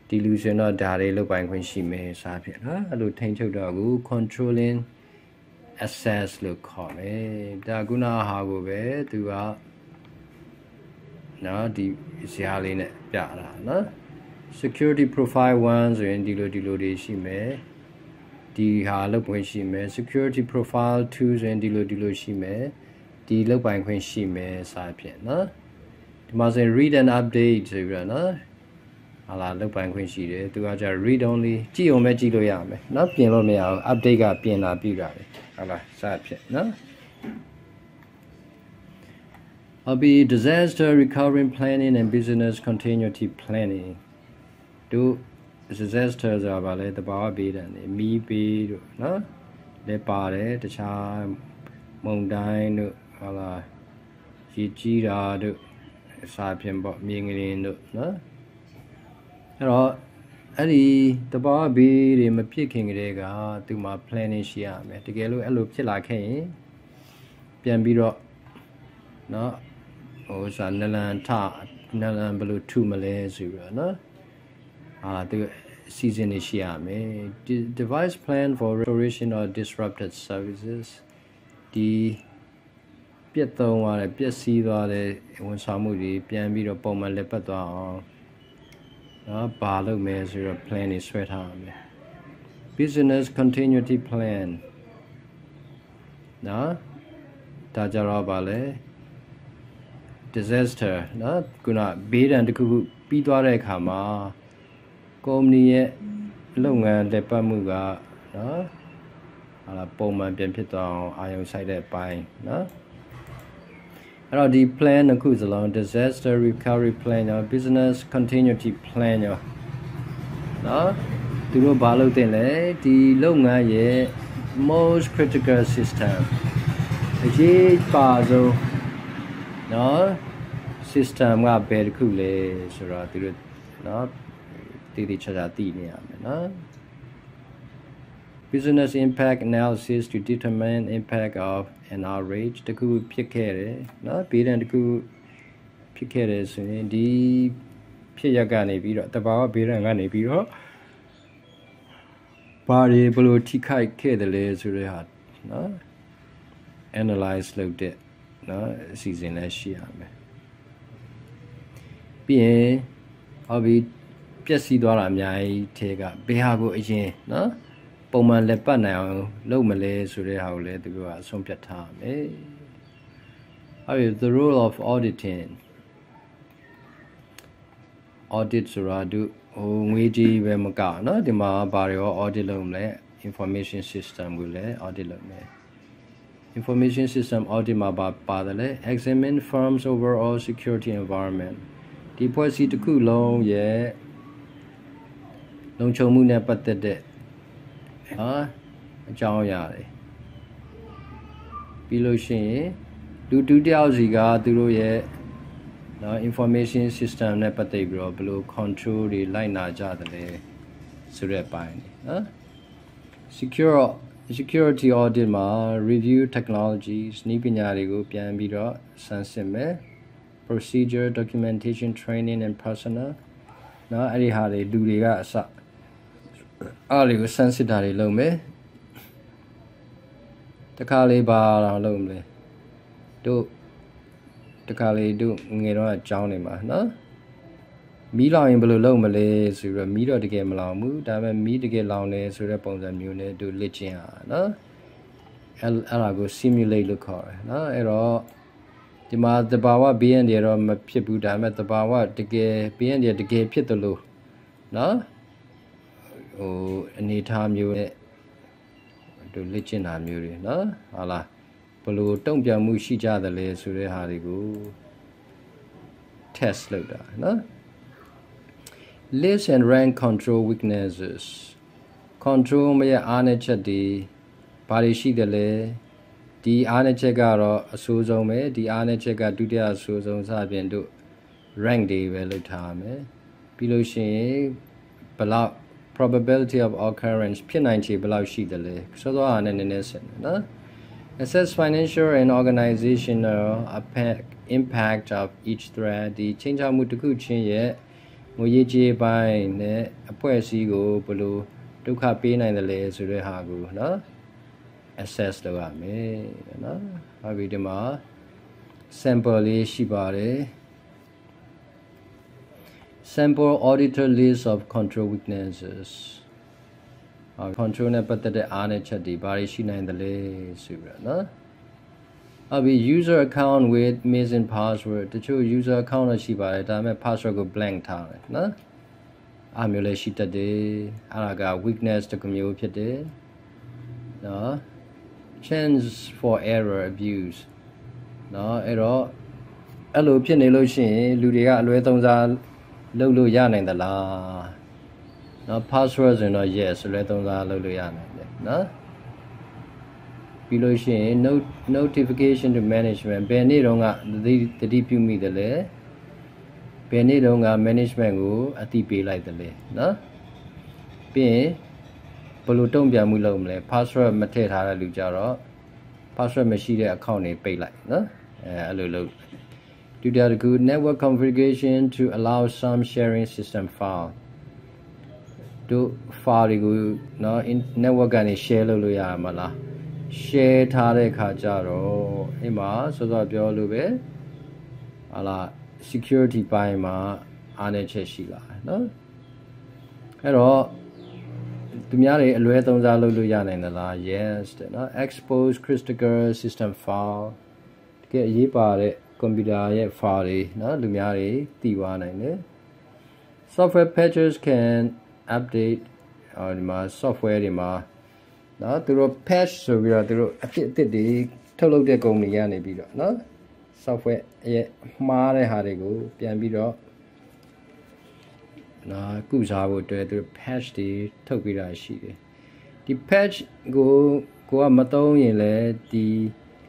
ဒီလူဆိုရင်တော့ဒါတွေလုတ်ပိုင်ခွင့်ရှိမယ်စသဖြင့်နော်အဲ့လိုထိန်းချုပ်တော့ကို controlling access လို့ခေါ်တယ်ဒါကုနာဟာကိုပဲသူကနော်ဒီဇာတ်လေးနဲ့ပြတာနော် security profile 1ဆိုရင်ဒီလိုဒီလိုတွေရှိမယ်ဒီဟာလုတ်ခွင့်ရှိမယ် security profile 2ဆိုရင်ဒီလိုဒီလိုရှိမယ် ဒီလုတ်ပိုင်ခွင့်ရှိမယ်စသဖြင့်နော်ဒီမှာဆိုရင် read and update ဆိုပြီးတော့နော်ဟာလာလုတ်ပိုင်ခွင့်ရှိတယ်သူကじゃ read only ကြည့်အောင်ပဲကြည့်လို့ရမယ်နော်ပြင်လို့မရဘူး update ကပြင်လာပြတာပဲဟာလာစသဖြင့်နော် I'll be disaster recovery planning and business continuity planning တို့ disaster ဆိုတာဗာလဲတဘာဝဘေးဒဏ်တွေမီးပေးတို့နော်လဲပါတယ်တခြားမုန်တိုင်းတို့ ဟာလာရေကြီးတာတို့အစာဖြင့်ပေါ့မြေငရင်တို့နော်အဲ့တော့အဲ့ဒီတဘာဘေးတွေမဖြစ်ခင်ကတည်းကသူမှာ planning ရှိရမယ်တကယ်လို့အဲ့လိုဖြစ်လာခဲ့ရင်ပြန်ပြီးတော့နော်ဟိုစာနလန်ထနလန်ဘယ်လိုထုမလဲဆိုပြီးတော့နော်အာသူစီစဉ်နေရှိရမယ် device plan for restoration or disrupted services ဒီ ပြက်သုံးသွားတယ်ပျက်စီးသွားတဲ့ဝန်ဆောင်မှုတွေပြန်ပြီးတော့ပုံမှန်လက်ပတ်သွားအောင်နော်ဘာလုပ်မယ်ဆိုတော့ plan တွေဆွဲထားရမယ် business continuity plan နော်ဒါကြတော့ဗာလဲ disaster နော်ခုနဘေးဒဏ်တစ်ခုခုပြီးသွားတဲ့အခါမှာကုမ္ပဏီရဲ့လုပ်ငန်းလက်ပတ်မှုကနော်ဟာလာပုံမှန်ပြန်ဖြစ်သွားအောင်အာရုံစိုက်တဲ့အပိုင်းနော် အဲ့တော့ဒီ plan တစ်ခုစလုံး disaster recovery plan ရော business continuity plan ရောနော်သူတို့ဘာလုပ်တင်လဲဒီလုပ်ငန်းရဲ့ most critical system အရေးပါဆုံးနော် system ကဘယ်တစ်ခုလဲဆိုတော့သူတို့နော်တည်တည်ချာချာသိနေရမယ်နော် business impact analysis to determine impact of an outrage တခုဖြစ်ခဲ့တယ်เนาะဘေးဒဏ်တခုဖြစ်ခဲ့တယ်ဆိုရင်ဒီဖြစ်ရက်ကနေပြီးတော့တဘာဝဘေးဒဏ်ကနေပြီးတော့ဘာတွေဘလို့ထိခိုက်ခဲ့တယ်လဲဆိုတဲ့ဟာเนาะ analyze လုပ်တဲ့เนาะအစီအစဉ်လည်းရှိရမယ်ပြီးရင်ဟောပြီးပျက်စီးသွားတာအများကြီးထဲကဘယ်ဟာကိုအရင်เนาะ ပုံမှန်လက်ပတ်နိုင်အောင်လုပ်မလဲဆိုတဲ့ဟာကိုလည်းသူကအဆုံးဖြတ်ထားမယ်။အဲဒီ the role of auditing audit ဆိုတာသူဟိုငွေကြီးပဲမကเนาะဒီမှာဘာတွေရော audit လုပ်မလဲ information system ကိုလည်း audit လုပ်မယ် information system audit မှာပါပါတယ်လေ examine firms overall security environment ဒီဖွဲ့စည်းတစ်ခုလုံးရဲ့လုံခြုံမှုနဲ့ပတ်သက်တဲ့ ဟာအကြောင်းအရာတွေပြီးလို့ရှိရင်လူတူတယောက်စီကသူတို့ရဲ့နော် information system နဲ့ပတ်သက်ပြီးတော့ဘယ်လို control တွေလိုက်နာကြသလဲဆိုတဲ့အပိုင်းနော် secure security audit မှာ review technologies နည်းပညာတွေကိုပြန်ပြီးတော့ဆန်းစစ်မယ် procedure documentation training and personnel နော်အဲ့ဒီဟာတွေလူတွေကအစ အားလေးကိုဆန်းစစ်တာတွေလုပ်မယ်တခါလေးပါတော့လုပ်မလဲတို့တခါလေးတို့ငယ်တော့အကြောင်းနေမှာနော်မီးလောင်ရင်ဘယ်လိုလုပ်မလဲဆိုတော့မီးတော့တကယ်မလောင်ဘူးဒါပေမဲ့မီးတကယ်လောင်တယ်ဆိုတဲ့ပုံစံမျိုးနဲ့တို့လေ့ကျင့်ရနော်အဲ့အဲ့ဒါကို simulate လို့ခေါ်တယ်နော်အဲ့တော့ဒီမှာတဘာဝ BN တွေတော့မဖြစ်ဘူးဒါပေမဲ့တဘာဝတကယ် BN တွေတကယ်ဖြစ်တယ်လို့နော် ဟိုအနေထားမျိုးနဲ့တို့လေ့ကျင့်တာမျိုးတွေနော်ဟာလားဘလို့တုံ့ပြန်မှုရှိကြတယ်လဲဆိုတဲ့ဟာတွေကို test လုပ်တာနော် list and rank control weaknesses control မရအားနည်းချက်တွေဘာတွေရှိတယ်လဲဒီအားနည်းချက်ကတော့အဆိုးဆုံးပဲဒီအားနည်းချက်ကဒုတိယအဆိုးဆုံးစပြင်တို့ rank တွေပဲလုပ်ထားရမယ်ပြီးလို့ရှိရင်ဘလောက် probability of occurrence ဖြစ်နိုင်ခြေဘယ်လောက်ရှိတယ်လဲစောစောအားနဲ့နည်းနည်းဆက်နော် assess financial and organizational impact of each threat ဒီချင်းချောက်မှုတစ်ခုချင်းရဲ့ငွေရေးကြေးပိုင်းနဲ့အဖွဲ့အစည်းကိုဘယ်လိုဒုက္ခပေးနိုင်တယ်လဲဆိုတဲ့ဟာကိုနော် assess လုပ်ရမယ်နော်ဟုတ်ပြီဒီမှာ sample လေးရှိပါတယ် sample auditor list of control weaknesses ဟော control နဲ့ပတ်သက်တဲ့အားနည်းချက်တွေဘာတွေရှိနိုင်တယ်လဲဆိုပြီးတော့နော်အဘီ user account with missing password တချို့ user account တော့ရှိပါတယ်ဒါပေမဲ့ password ကို blank ထားတယ်နော်အားမျိုးလည်းရှိတတ်တယ်အဲ့ဒါက weakness တစ်ခုမျိုးဖြစ်တယ်နော် chance for error abuse နော်အဲ့တော့အဲ့လိုဖြစ်နေလို့ရှိရင်လူတွေကအလွဲသုံးစား လုပ်လို့ရနိုင်သလားနော် password ဆိုရင်တော့ yes လွဲသုံးစားလုပ်လို့ရနိုင်တယ်နော်ပြီးလို့ရှိရင် note notification to management ဘယ်နေ့တုန်းကသတိသတိပြုမိတယ်လဲဘယ်နေ့တုန်းက management ကိုအသိပေးလိုက်တယ်လဲနော်ပြီးရင်ဘယ်လိုတုံ့ပြန်မှုလုပ်မလဲ password မထည့်ထားတဲ့လူကြတော့ password မရှိတဲ့ account တွေပိတ်လိုက်နော်အဲအဲ့လိုလုပ် ဒုတိယတစ်ခု network configuration to allow some sharing system file တို့ file တွေကိုเนาะ network ကနေ share လုပ်လို့ရမှာလား share ထားတဲ့ခါကျတော့အဲ့မှာစောစောပြောလို့ပဲဟာလာ security ပိုင်းမှာအားနည်းချက်ရှိလာတယ်နော်အဲ့တော့သူများတွေအလွဲသုံးစားလုပ်လို့ရနိုင်သလား yes တဲ့နော် expose critical system file တကယ်အရေးပါတဲ့ ကွန်ပျူတာရဲ့ file တွေနော်လူများတွေတည်သွားနိုင်တယ် software patches can update ဒီမှာ software တွေမှာနော်သူတို့ patch ဆိုပြီးတော့သူတို့အဖြစ်အသစ်တွေထုတ်လုပ်တဲ့ကုမ္ပဏီကနေပြီးတော့နော် software ရဲ့မှားတဲ့ဟာတွေကိုပြန်ပြီးတော့နော်ကုစားဖို့အတွက်သူ patch တွေထုတ်ပြီးတာရှိတယ်ဒီ patch ကိုကိုကမသုံးရင်လည်းဒီ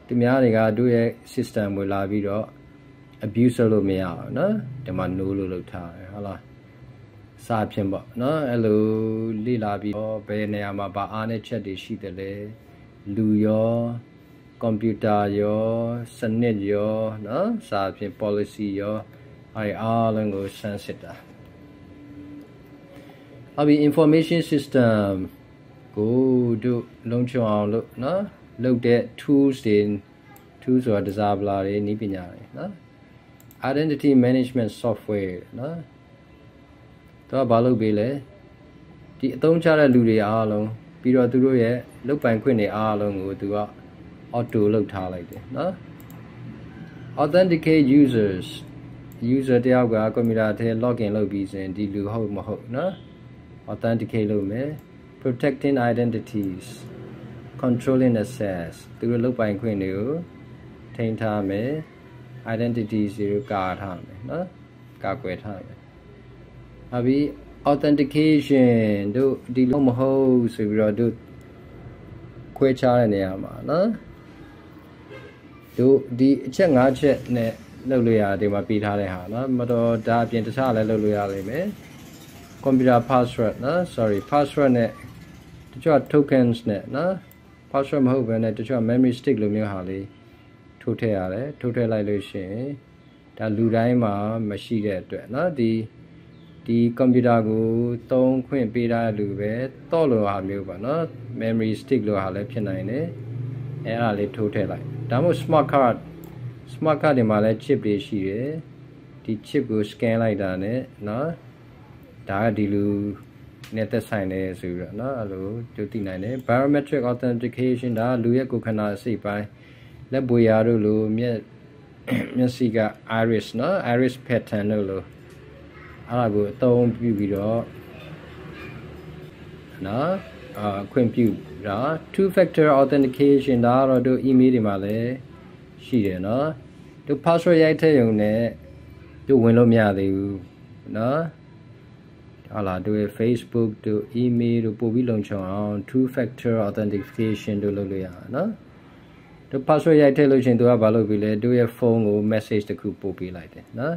သူများတွေကတို့ရဲ့ system ကိုလာပြီးတော့ abuse လုပ်လို့မရအောင်နော်ဒီမှာ no လို့လုပ်ထားတယ်ဟုတ်လားစာဖြင့်ပေါ့နော်အဲ့လိုလေ့လာပြီးတော့ဘယ်နေရာမှာဘာအားနဲ့ချက်တွေရှိတယ်လဲလူရောကွန်ပျူတာရောစနစ်ရောနော်စာဖြင့် policy ရောအဲ့အားလုံးကိုစမ်းစစ်တာအဘီ information system ကိုတို့လုံးချုံအောင်လို့နော် လုပ်တဲ့ tools တွေ tools ဆိုတာ disabler တွေနည်းပညာတွေနော် identity management software နော်တော့ဘာလုပ်ပေးလဲဒီအသုံးချတဲ့လူတွေအားလုံးပြီးတော့သူတို့ရဲ့လုပ်ပိုင်ခွင့်တွေအားလုံးကိုသူက auto လုပ်ထားလိုက်တယ်နော် authenticate users user တယောက်ကကွန်ပျူတာထဲ login လုပ်ပြီးဆိုရင်ဒီလူဟုတ်မဟုတ်နော် authenticate လုပ်မယ် protecting identities controlling access သူတို့လုပ်ပိုင်ခွင့်တွေကိုထိန်းထားမယ် identities တွေကိုကာထားမယ်နော်ကာကွယ်ထားမယ်အပြီး authentication တို့ဒီလိုမဟုတ်ဆိုပြီးတော့တို့ခွဲခြားတဲ့နေရာမှာနော်တို့ဒီအချက်၅ချက်နဲ့လုပ်လို့ရတယ်ဒီမှာပေးထားတဲ့ဟာနော်မတော်ဒါအပြင်တခြားလည်းလုပ်လို့ရလိမ့်မယ် computer password နော် sorry password နဲ့တချို့ tokens နဲ့နော် password မဟုတ်ဘဲနဲ့တချို့ memory stick လိုမျိုးဟာလေးထိုးထည့်ရတယ်ထိုးထည့်လိုက်လို့ရှိရင်ဒါလူတိုင်းမှာမရှိတဲ့အတွက်เนาะဒီဒီကွန်ပျူတာကိုသုံးခွင့်ပေးထားတဲ့လူပဲတော့လိုဟာမျိုးပါเนาะ memory stick လိုဟာလည်းဖြစ်နိုင်တယ်အဲအဲ့ဒါလေးထိုးထည့်လိုက်ဒါမှမဟုတ် smart card smart card တွေမှာလည်း chip တွေရှိတယ်ဒီ chip ကို scan လိုက်တာနဲ့เนาะဒါကဒီလူ နဲ့သက်ဆိုင်တယ်ဆိုပြီးတော့เนาะအဲ့လိုကြိုသိနိုင်တယ် biometric authentication ဒါကလူရဲ့ကိုယ်ခန္ဓာအစိတ်ပိုင်းလက်ပွေရာတို့လိုမျက်မျက်စိက iris เนาะ iris pattern တို့လိုအဲ့ဒါကိုအသုံးပြုပြီးတော့နော်အာခွင့်ပြုတာ two factor authentication ဒါကတော့တို့ email တွေမှာလည်းရှိတယ်เนาะတို့ password ရိုက်ထည့်ရုံနဲ့တို့ဝင်လို့မရသေးဘူးเนาะ ဟုတ်လားတို့ Facebook တို့ email တို့ပို့ပြီးလုံခြုံအောင် two factor authentication တို့လုပ်လို့ရအောင်နော်တို့ password ရိုက်ထည့်လို့ရှင်သူကဘာလုပ်ပြီလဲသူ့ရဲ့ဖုန်းကို message တစ်ခုပို့ပေးလိုက်တယ်နော်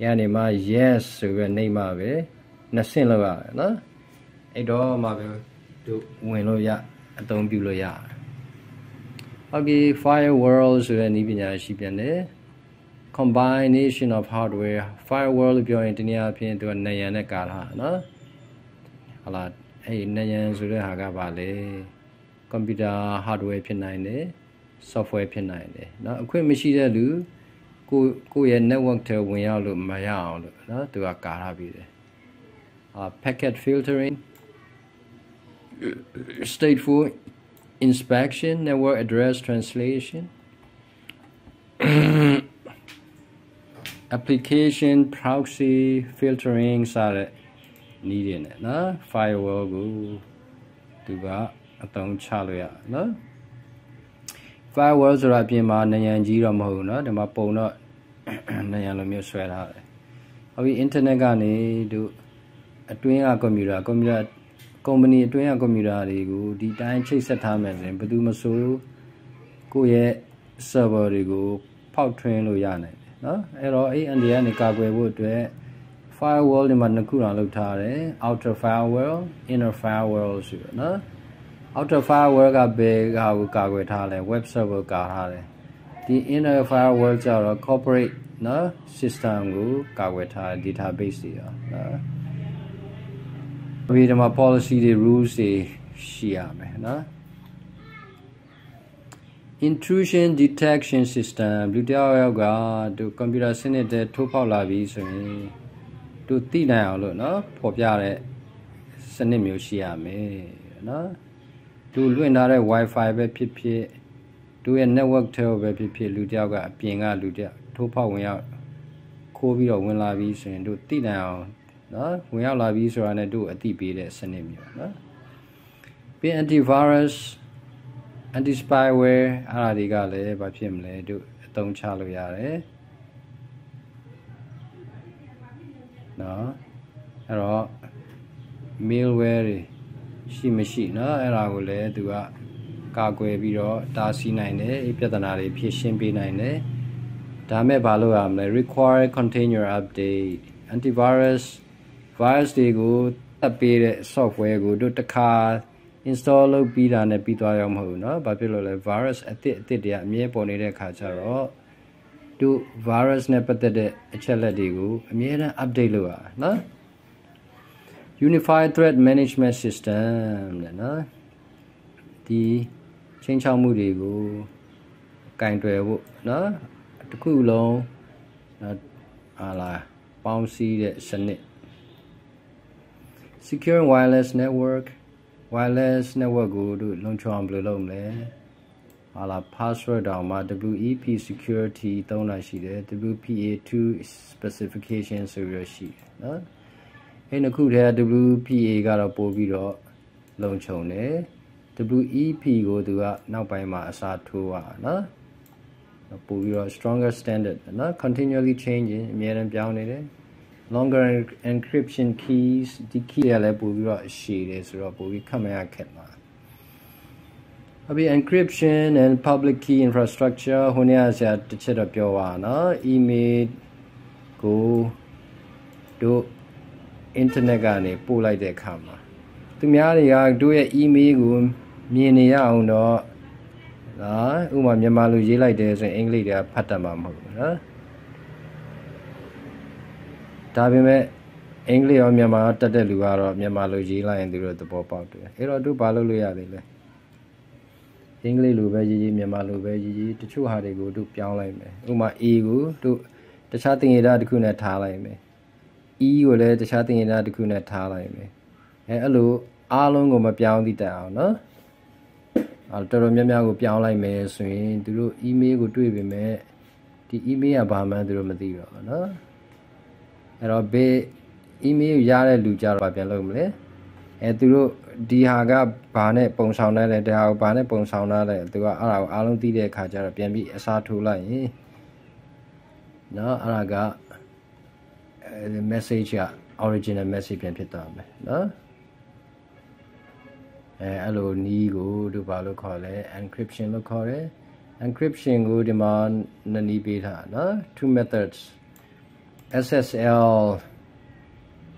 ညနေမှာ yes ဆိုပြီးနေမှာပဲနှစ်ဆင့်လောက်ရတယ်နော်အဲ့တော့မှပဲသူဝင်လို့ရအသုံးပြုလို့ရဟုတ်ကဲ့ firewall ဆိုတဲ့နည်းပညာရှိပြန်တယ် combination of hardware firewall ပြောရင်တနည်းအားဖြင့်သူကနယံနဲ့ကာလာနော်ဟလာအဲ့နယံဆိုတဲ့ဟာကဘာလဲ computer hardware ဖြစ်နိုင်တယ် software ဖြစ်နိုင်တယ်နော်အခွင့်မရှိတဲ့လူကိုကိုရဲ့ network ထဲဝင်ရောက်လို့မရအောင်လို့နော်သူကကာလာပြီးတယ်အာ packet filtering stateful inspection network address translation application proxy filtering စတဲ့နီးတွေနဲ့နော် firewall ကိုသူကအသုံးချလို့ရနော် firewall ဆိုတာအပြင်မှာနယံကြီးတော့မဟုတ်ဘူးနော်ဒီမှာပုံတော့နယံလိုမျိုးဆွဲထားတယ်ဟုတ်ပြီ internet ကနေတို့အတွင်းကကွန်ပျူတာကွန်ပျူတာကုမ္ပဏီအတွင်းကကွန်ပျူတာတွေကိုဒီတိုင်းချိတ်ဆက်ထားမယ်ဆိုရင်ဘယ်သူမဆိုကိုယ့်ရဲ့ server တွေကိုဖောက်ထွင်းလို့ရနိုင် နော်အဲ့တော့အဲ့အန်ဒီကနေကာကွယ်ဖို့အတွက် firewall ဒီမှာနှစ်ခုတော့လောက်ထားတယ် outer firewall inner firewall ဆိုရနော် outer firewall ကဘယ်ဟာကိုကာကွယ်ထားလဲ web server ကာထားတယ်ဒီ inner firewall ကျတော့ corporate နော် system ကိုကာကွယ်ထား database တွေရောနော်ဒီမှာ policy တွေ rules တွေရှိရမယ်နော် intrusion detection system လူတယောက်ယောက်ကသူကွန်ပျူတာစနစ်တဲ့ထိုးပေါက်လာပြီဆိုရင်သူသိနိုင်အောင်လို့နော်ပေါ်ပြတဲ့စနစ်မျိုးရှိရမယ်နော်သူလွှင့်ထားတဲ့ wifi ပဲဖြစ်ဖြစ်သူရဲ့ network ထဲပဲဖြစ်ဖြစ်လူတယောက်ကအပြင်ကလူတယောက်ထိုးပေါက်ဝင်ရောက်ခိုးပြီးတော့ဝင်လာပြီဆိုရင်တို့သိနိုင်အောင်နော်ဝင်ရောက်လာပြီဆိုတာနဲ့တို့အသိပေးတဲ့စနစ်မျိုးနော်ပြီး antivirus anti spyware အဲ့ဒါတွေကလည်းဘာဖြစ်မလဲတို့အသုံးချလို့ရတယ်နော်အဲ့တော့ malware တွေရှိမရှိနော်အဲ့ဒါကိုလည်းသူကကာကွယ်ပြီးတော့တားဆီးနိုင်တယ်ပြဿနာတွေဖြေရှင်းပေးနိုင်တယ်ဒါမဲ့ဘာလို့ရမလဲ require container update antivirus virus တွေကိုတပ်ပေးတဲ့ software ကိုတို့တစ်ခါ install လုပ်ပြီးတာနဲ့ပြီးသွားရောမဟုတ်ဘူးเนาะဘာဖြစ်လို့လဲ virus အသစ်အသစ်တွေကအမြဲပေါ်နေတဲ့ခါကျတော့တို့ virus နဲ့ပတ်သက်တဲ့အချက်လက်တွေကိုအမြဲတမ်း update လုပ်ရတာเนาะ unified threat management system တဲ့နော်ဒီချင်းချောက်မှုတွေကိုကင်တွယ်ဖို့နော်တစ်ခုလုံးဟာလာပေါင်းစည်းတဲ့စနစ် secure wireless network wireless network ကိုတို့လုံခြုံအောင်ဘယ်လိုလုပ်မလဲဟာလာ password တောင်မှ WEP security သုံးတာရှိတယ် WPA2 specification ဆိုပြီးရှိတယ်နော်အဲ့နှစ်ခုတည်း WPA ကတော့ပို့ပြီးတော့လုံခြုံတယ် WEP ကိုသူကနောက်ပိုင်းမှာအစားထိုးရနော်ပို့ပြီးတော့ stronger standard နော် continually changing အများအားပြောင်းနေတယ် longer encryption keys ဒီ key တွေလည်းပို့ပြီးတော့ရှည်တယ်ဆိုတော့ပို့ပြီးခက်မရခက်မှာအပြီး encryption and public key infrastructure ဟိုနေ့ကဆရာတစ်ချက်တော့ပြောပါနော် email ကိုတို့ internet ကနေပို့လိုက်တဲ့အခါမှာသူများတွေကတို့ရဲ့ email ကိုမြင်နေရအောင်တော့နော်ဥမာမြန်မာလိုရေးလိုက်တယ်ဆိုရင်အင်္ဂလိပ်တွေကဖတ်တတ်မှာမဟုတ်ဘူးနော် ဒါပေမဲ့အင်္ဂလိပ်ရောမြန်မာရောတက်တဲ့လူကတော့မြန်မာလိုရေးလိုက်ရင်သူတို့သဘောပေါက်တယ်အဲ့တော့တို့ဘာလုပ်လို့ရသေးလဲအင်္ဂလိပ်လိုပဲရေးရေးမြန်မာလိုပဲရေးရေးတချို့ဟာတွေကိုတို့ပြောင်းလိုက်မယ်ဥမာ A ကိုတို့တခြားသင်္ကေတတစ်ခုနဲ့ထားလိုက်မယ် E ကိုလည်းတခြားသင်္ကေတတစ်ခုနဲ့ထားလိုက်မယ်အဲအဲ့လိုအားလုံးကိုမပြောင်းသည့်တိုင်အောင်နော်အဲတော်တော်များများကိုပြောင်းလိုက်မယ်ဆိုရင်သူတို့ email ကိုတွေ့ပေမဲ့ဒီ email ကဘာမှန်းသူတို့မသိတော့ဘူးနော် အဲ့တော့ဘေး email ရတဲ့လူကြတော့ပြန်လုပ်မလဲအဲသူတို့ဒီဟာကဘာနဲ့ပုံဆောင်တယ်လဲဒါကိုဘာနဲ့ပုံဆောင်တာလဲသူကအဲ့ဒါကိုအားလုံးသိတဲ့အခါကျတော့ပြန်ပြီးအစားထိုးလိုက်ရင်နော်အဲ့ဒါက message က original message ပြန်ဖြစ်သွားမယ်နော်အဲအဲ့လိုနီးကိုတို့ဘာလို့ခေါ်လဲ encryption လို့ခေါ်တယ် encryption ကိုဒီမှာနည်းနည်းပေးထားနော် two methods SSL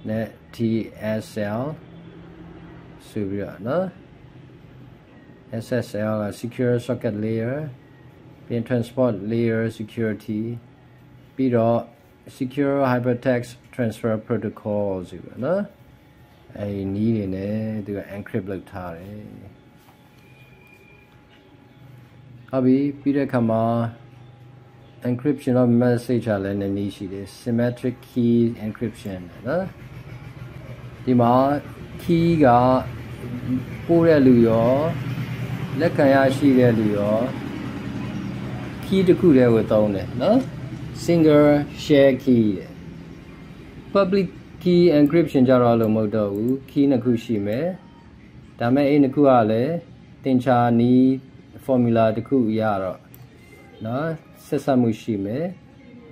နဲ့ TSL ဆိုပြီးတော့နော် SSL က secure socket layer ပြီး transport layer security ပြီးတော့ secure hypertext transfer protocol ဆိုပြီးနော်အဲဒီနီးတွေနဲ့သူက encrypt လုပ်ထားတယ်ဟုတ်ပြီပြီးတဲ့အခါမှာ encryption of message ကလည်းနည်းနည်းရှိတယ် symmetric key encryption နော်ဒီမှာ key ကပို့တဲ့လူရောလက်ခံရရှိတဲ့လူရော key တစ်ခုတည်းကိုသုံးတယ်နော် single share key public key encryption ကြတော့လို့မဟုတ်တော့ဘူး key နှစ်ခုရှိမယ်ဒါမဲ့အဲ့နှစ်ခုကလည်းတင်ချာနီး formula တစ်ခုရတော့နော် ဆက်ဆက်မှုရှိမယ်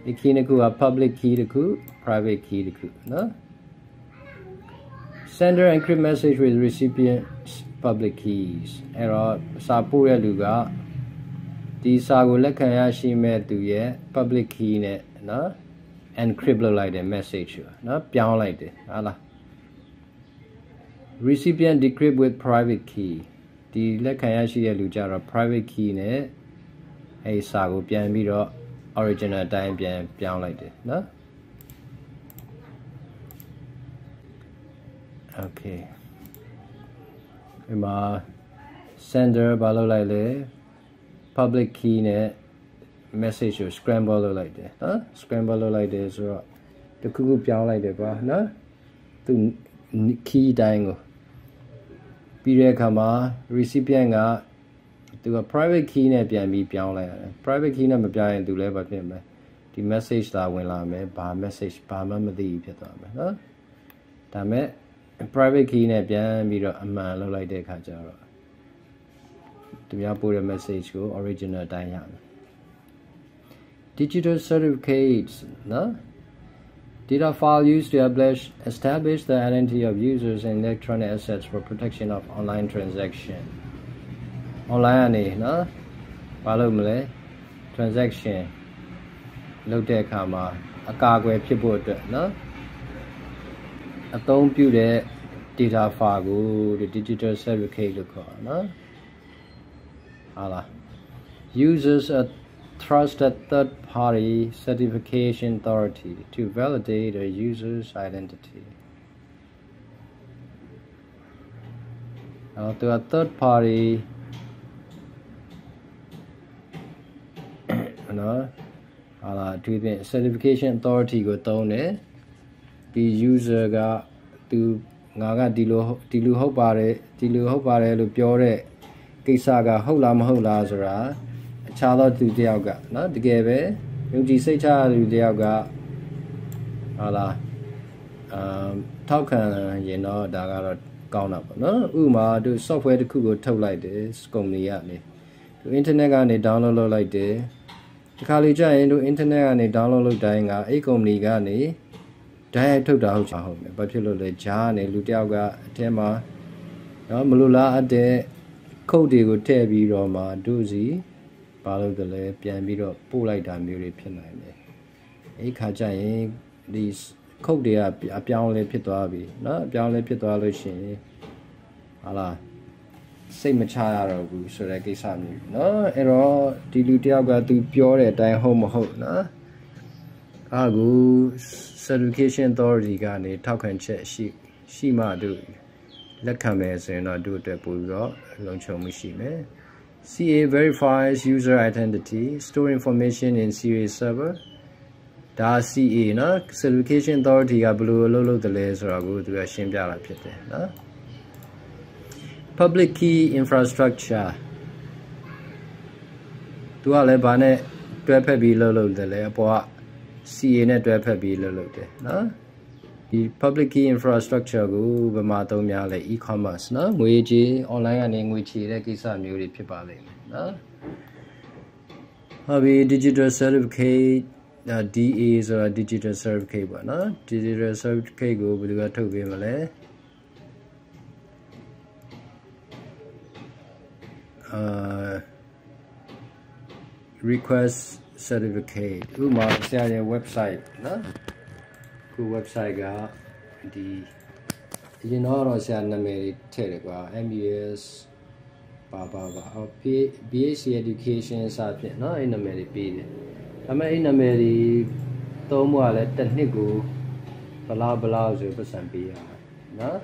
ဒီ key နှစ်ခုက public key တစ်ခု private key တစ်ခုเนาะ sender encrypt message with recipient public keys အဲ့တော့စာပို့ရလူကဒီစာကိုလက်ခံရရှိမဲ့သူရဲ့ public key နဲ့เนาะ encrypt လုပ်လိုက်တဲ့ message ကိုเนาะပြောင်းလိုက်တယ်ဟုတ်လား recipient decrypt with private key ဒီလက်ခံရရှိတဲ့လူကြတော့ private key နဲ့ အဲ့စာကိုပြန်ပြီးတော့ original အတိုင်းပြန်ပြောင်းလိုက်တယ်နော် okay ဒီမှာ sender ဘာလုပ်လိုက်လဲ public key နဲ့ message ကို scramble လုပ်လိုက်တယ်နော် scramble လုပ်လိုက်တယ်ဆိုတော့တခုခုပြောင်းလိုက်တယ်ကွာနော်သူ key အတိုင်းကိုပြီးတဲ့အခါမှာ recipient က သူက private key နဲ့ပြန်ပြီးပြောင်းလိုက်ရတယ် private key နဲ့မပြောင်းရင်သူလည်းဘာဖြစ်မလဲဒီ message လာဝင်လာမယ်ဘာ message ဘာမှမသိဘူးဖြစ်သွားမယ်နော်ဒါမဲ့ private key နဲ့ပြန်ပြီးတော့အမှန်လုပ်လိုက်တဲ့အခါကျတော့သူများပို့တဲ့ message ကို original အတိုင်းရမယ် digital certificates နော် Data file used to establish, establish the identity of users and electronic assets for protection of online transaction. Online အနေနော်ဘာလို့မလဲ transaction လုပ်တဲ့အခါမှာအကာအကွယ်ဖြစ်ဖို့အတွက်နော်အသုံးပြုတဲ့ data file ကို digital certificate လို့ခေါ်တာနော်ဟာလား users a trusted third party certification authority to validate a user's identity အော်သူ third party နော်ဟာလာအထူးဖြင့် certification authority ကိုသုံးတယ်ပြီး user ကသူငါကဒီလိုဒီလိုဟုတ်ပါတယ်ဒီလိုဟုတ်ပါတယ်လို့ပြောတဲ့ကိစ္စကဟုတ်လားမဟုတ်လားဆိုတာအခြားသောသူတယောက်ကနော်တကယ်ပဲယုံကြည်စိတ်ချတဲ့သူတယောက်ကဟာလာအမ်ထောက်ခံရင်တော့ဒါကတော့ကောင်းတာပေါ့နော်ဥပမာသူ software တစ်ခုကိုထုတ်လိုက်တယ်ကုမ္ပဏီကနေသူ internet ကနေ download လုပ်လိုက်တယ် ဒီခါလေးကြရင်တို့ internet ကနေ download လုပ်တိုင်းကအဲ့ company ကနေ direct ထုတ်တာဟုတ်ချာဟုတ်မယ်ဘာဖြစ်လို့လဲဂျားကနေလူတယောက်ကအထဲမှာနော်မလိုလားအပ်တဲ့ခုတ်တွေကိုထည့်ပြီးတော့မှတို့စီဘာလို့လဲပြန်ပြီးတော့ပို့လိုက်တာမျိုးတွေဖြစ်နိုင်တယ်အဲ့ခါကြရင်ဒီခုတ်တွေကအပြောင်းလဲဖြစ်သွားပြီနော်အပြောင်းလဲဖြစ်သွားလို့ရှိရင်ဟာလား စိတ်မချရတော့ဘူးဆိုတဲ့ကိစ္စမျိုးเนาะအဲ့တော့ဒီလူတယောက်ကသူပြောတဲ့အတိုင်းဟုတ်မဟုတ်เนาะအာကူ certification authority ကနေထောက်ခံချက်ရှိရှိမှတို့လက်ခံမယ်ဆိုရင်တော့တို့အတွက်ပို့ပြီးတော့လုံခြုံမှုရှိမယ် CA verifies user identity store information in CA server ဒါ CA เนาะ certification authority ကဘယ်လိုလုပ်လုပ်တယ်လဲဆိုတာကိုသူကရှင်းပြတာဖြစ်တယ်เนาะ public key infrastructure သူကလည်းဗာနဲ့တွဲဖက်ပြီးလှုပ်လှုပ်တယ်လေအပေါ်က CA နဲ့တွဲဖက်ပြီးလှုပ်လှုပ်တယ်နော်ဒီ public key infrastructure ကိုဗမာသုံးများလဲ e-commerce နော်ငွေကြေး online ကနေငွေချေတဲ့ကိစ္စမျိုးတွေဖြစ်ပါလိမ့်မယ်နော်ဟုတ်ပြီ digital certificate DA ဆိုတာ digital certificate ပေါ့နော် digital certificate ကိုဘယ်သူကထုတ်ပေးမလဲ uh request certificate ဥမာဆရာရဲ့ website နော်ခု website ကဒီအရင်တော့ဆရာနာမည်တွေထည့်တယ်ကွာ MBS ပါပါပါ BHC education စဖြင့်နော်အဲ့နာမည်တွေပေးတယ်ဒါပေမဲ့အဲ့နာမည်တွေသုံးဖို့ကလည်းတစ်နှစ်ကိုဘလားဘလားဆိုပတ်စံပေးရနော်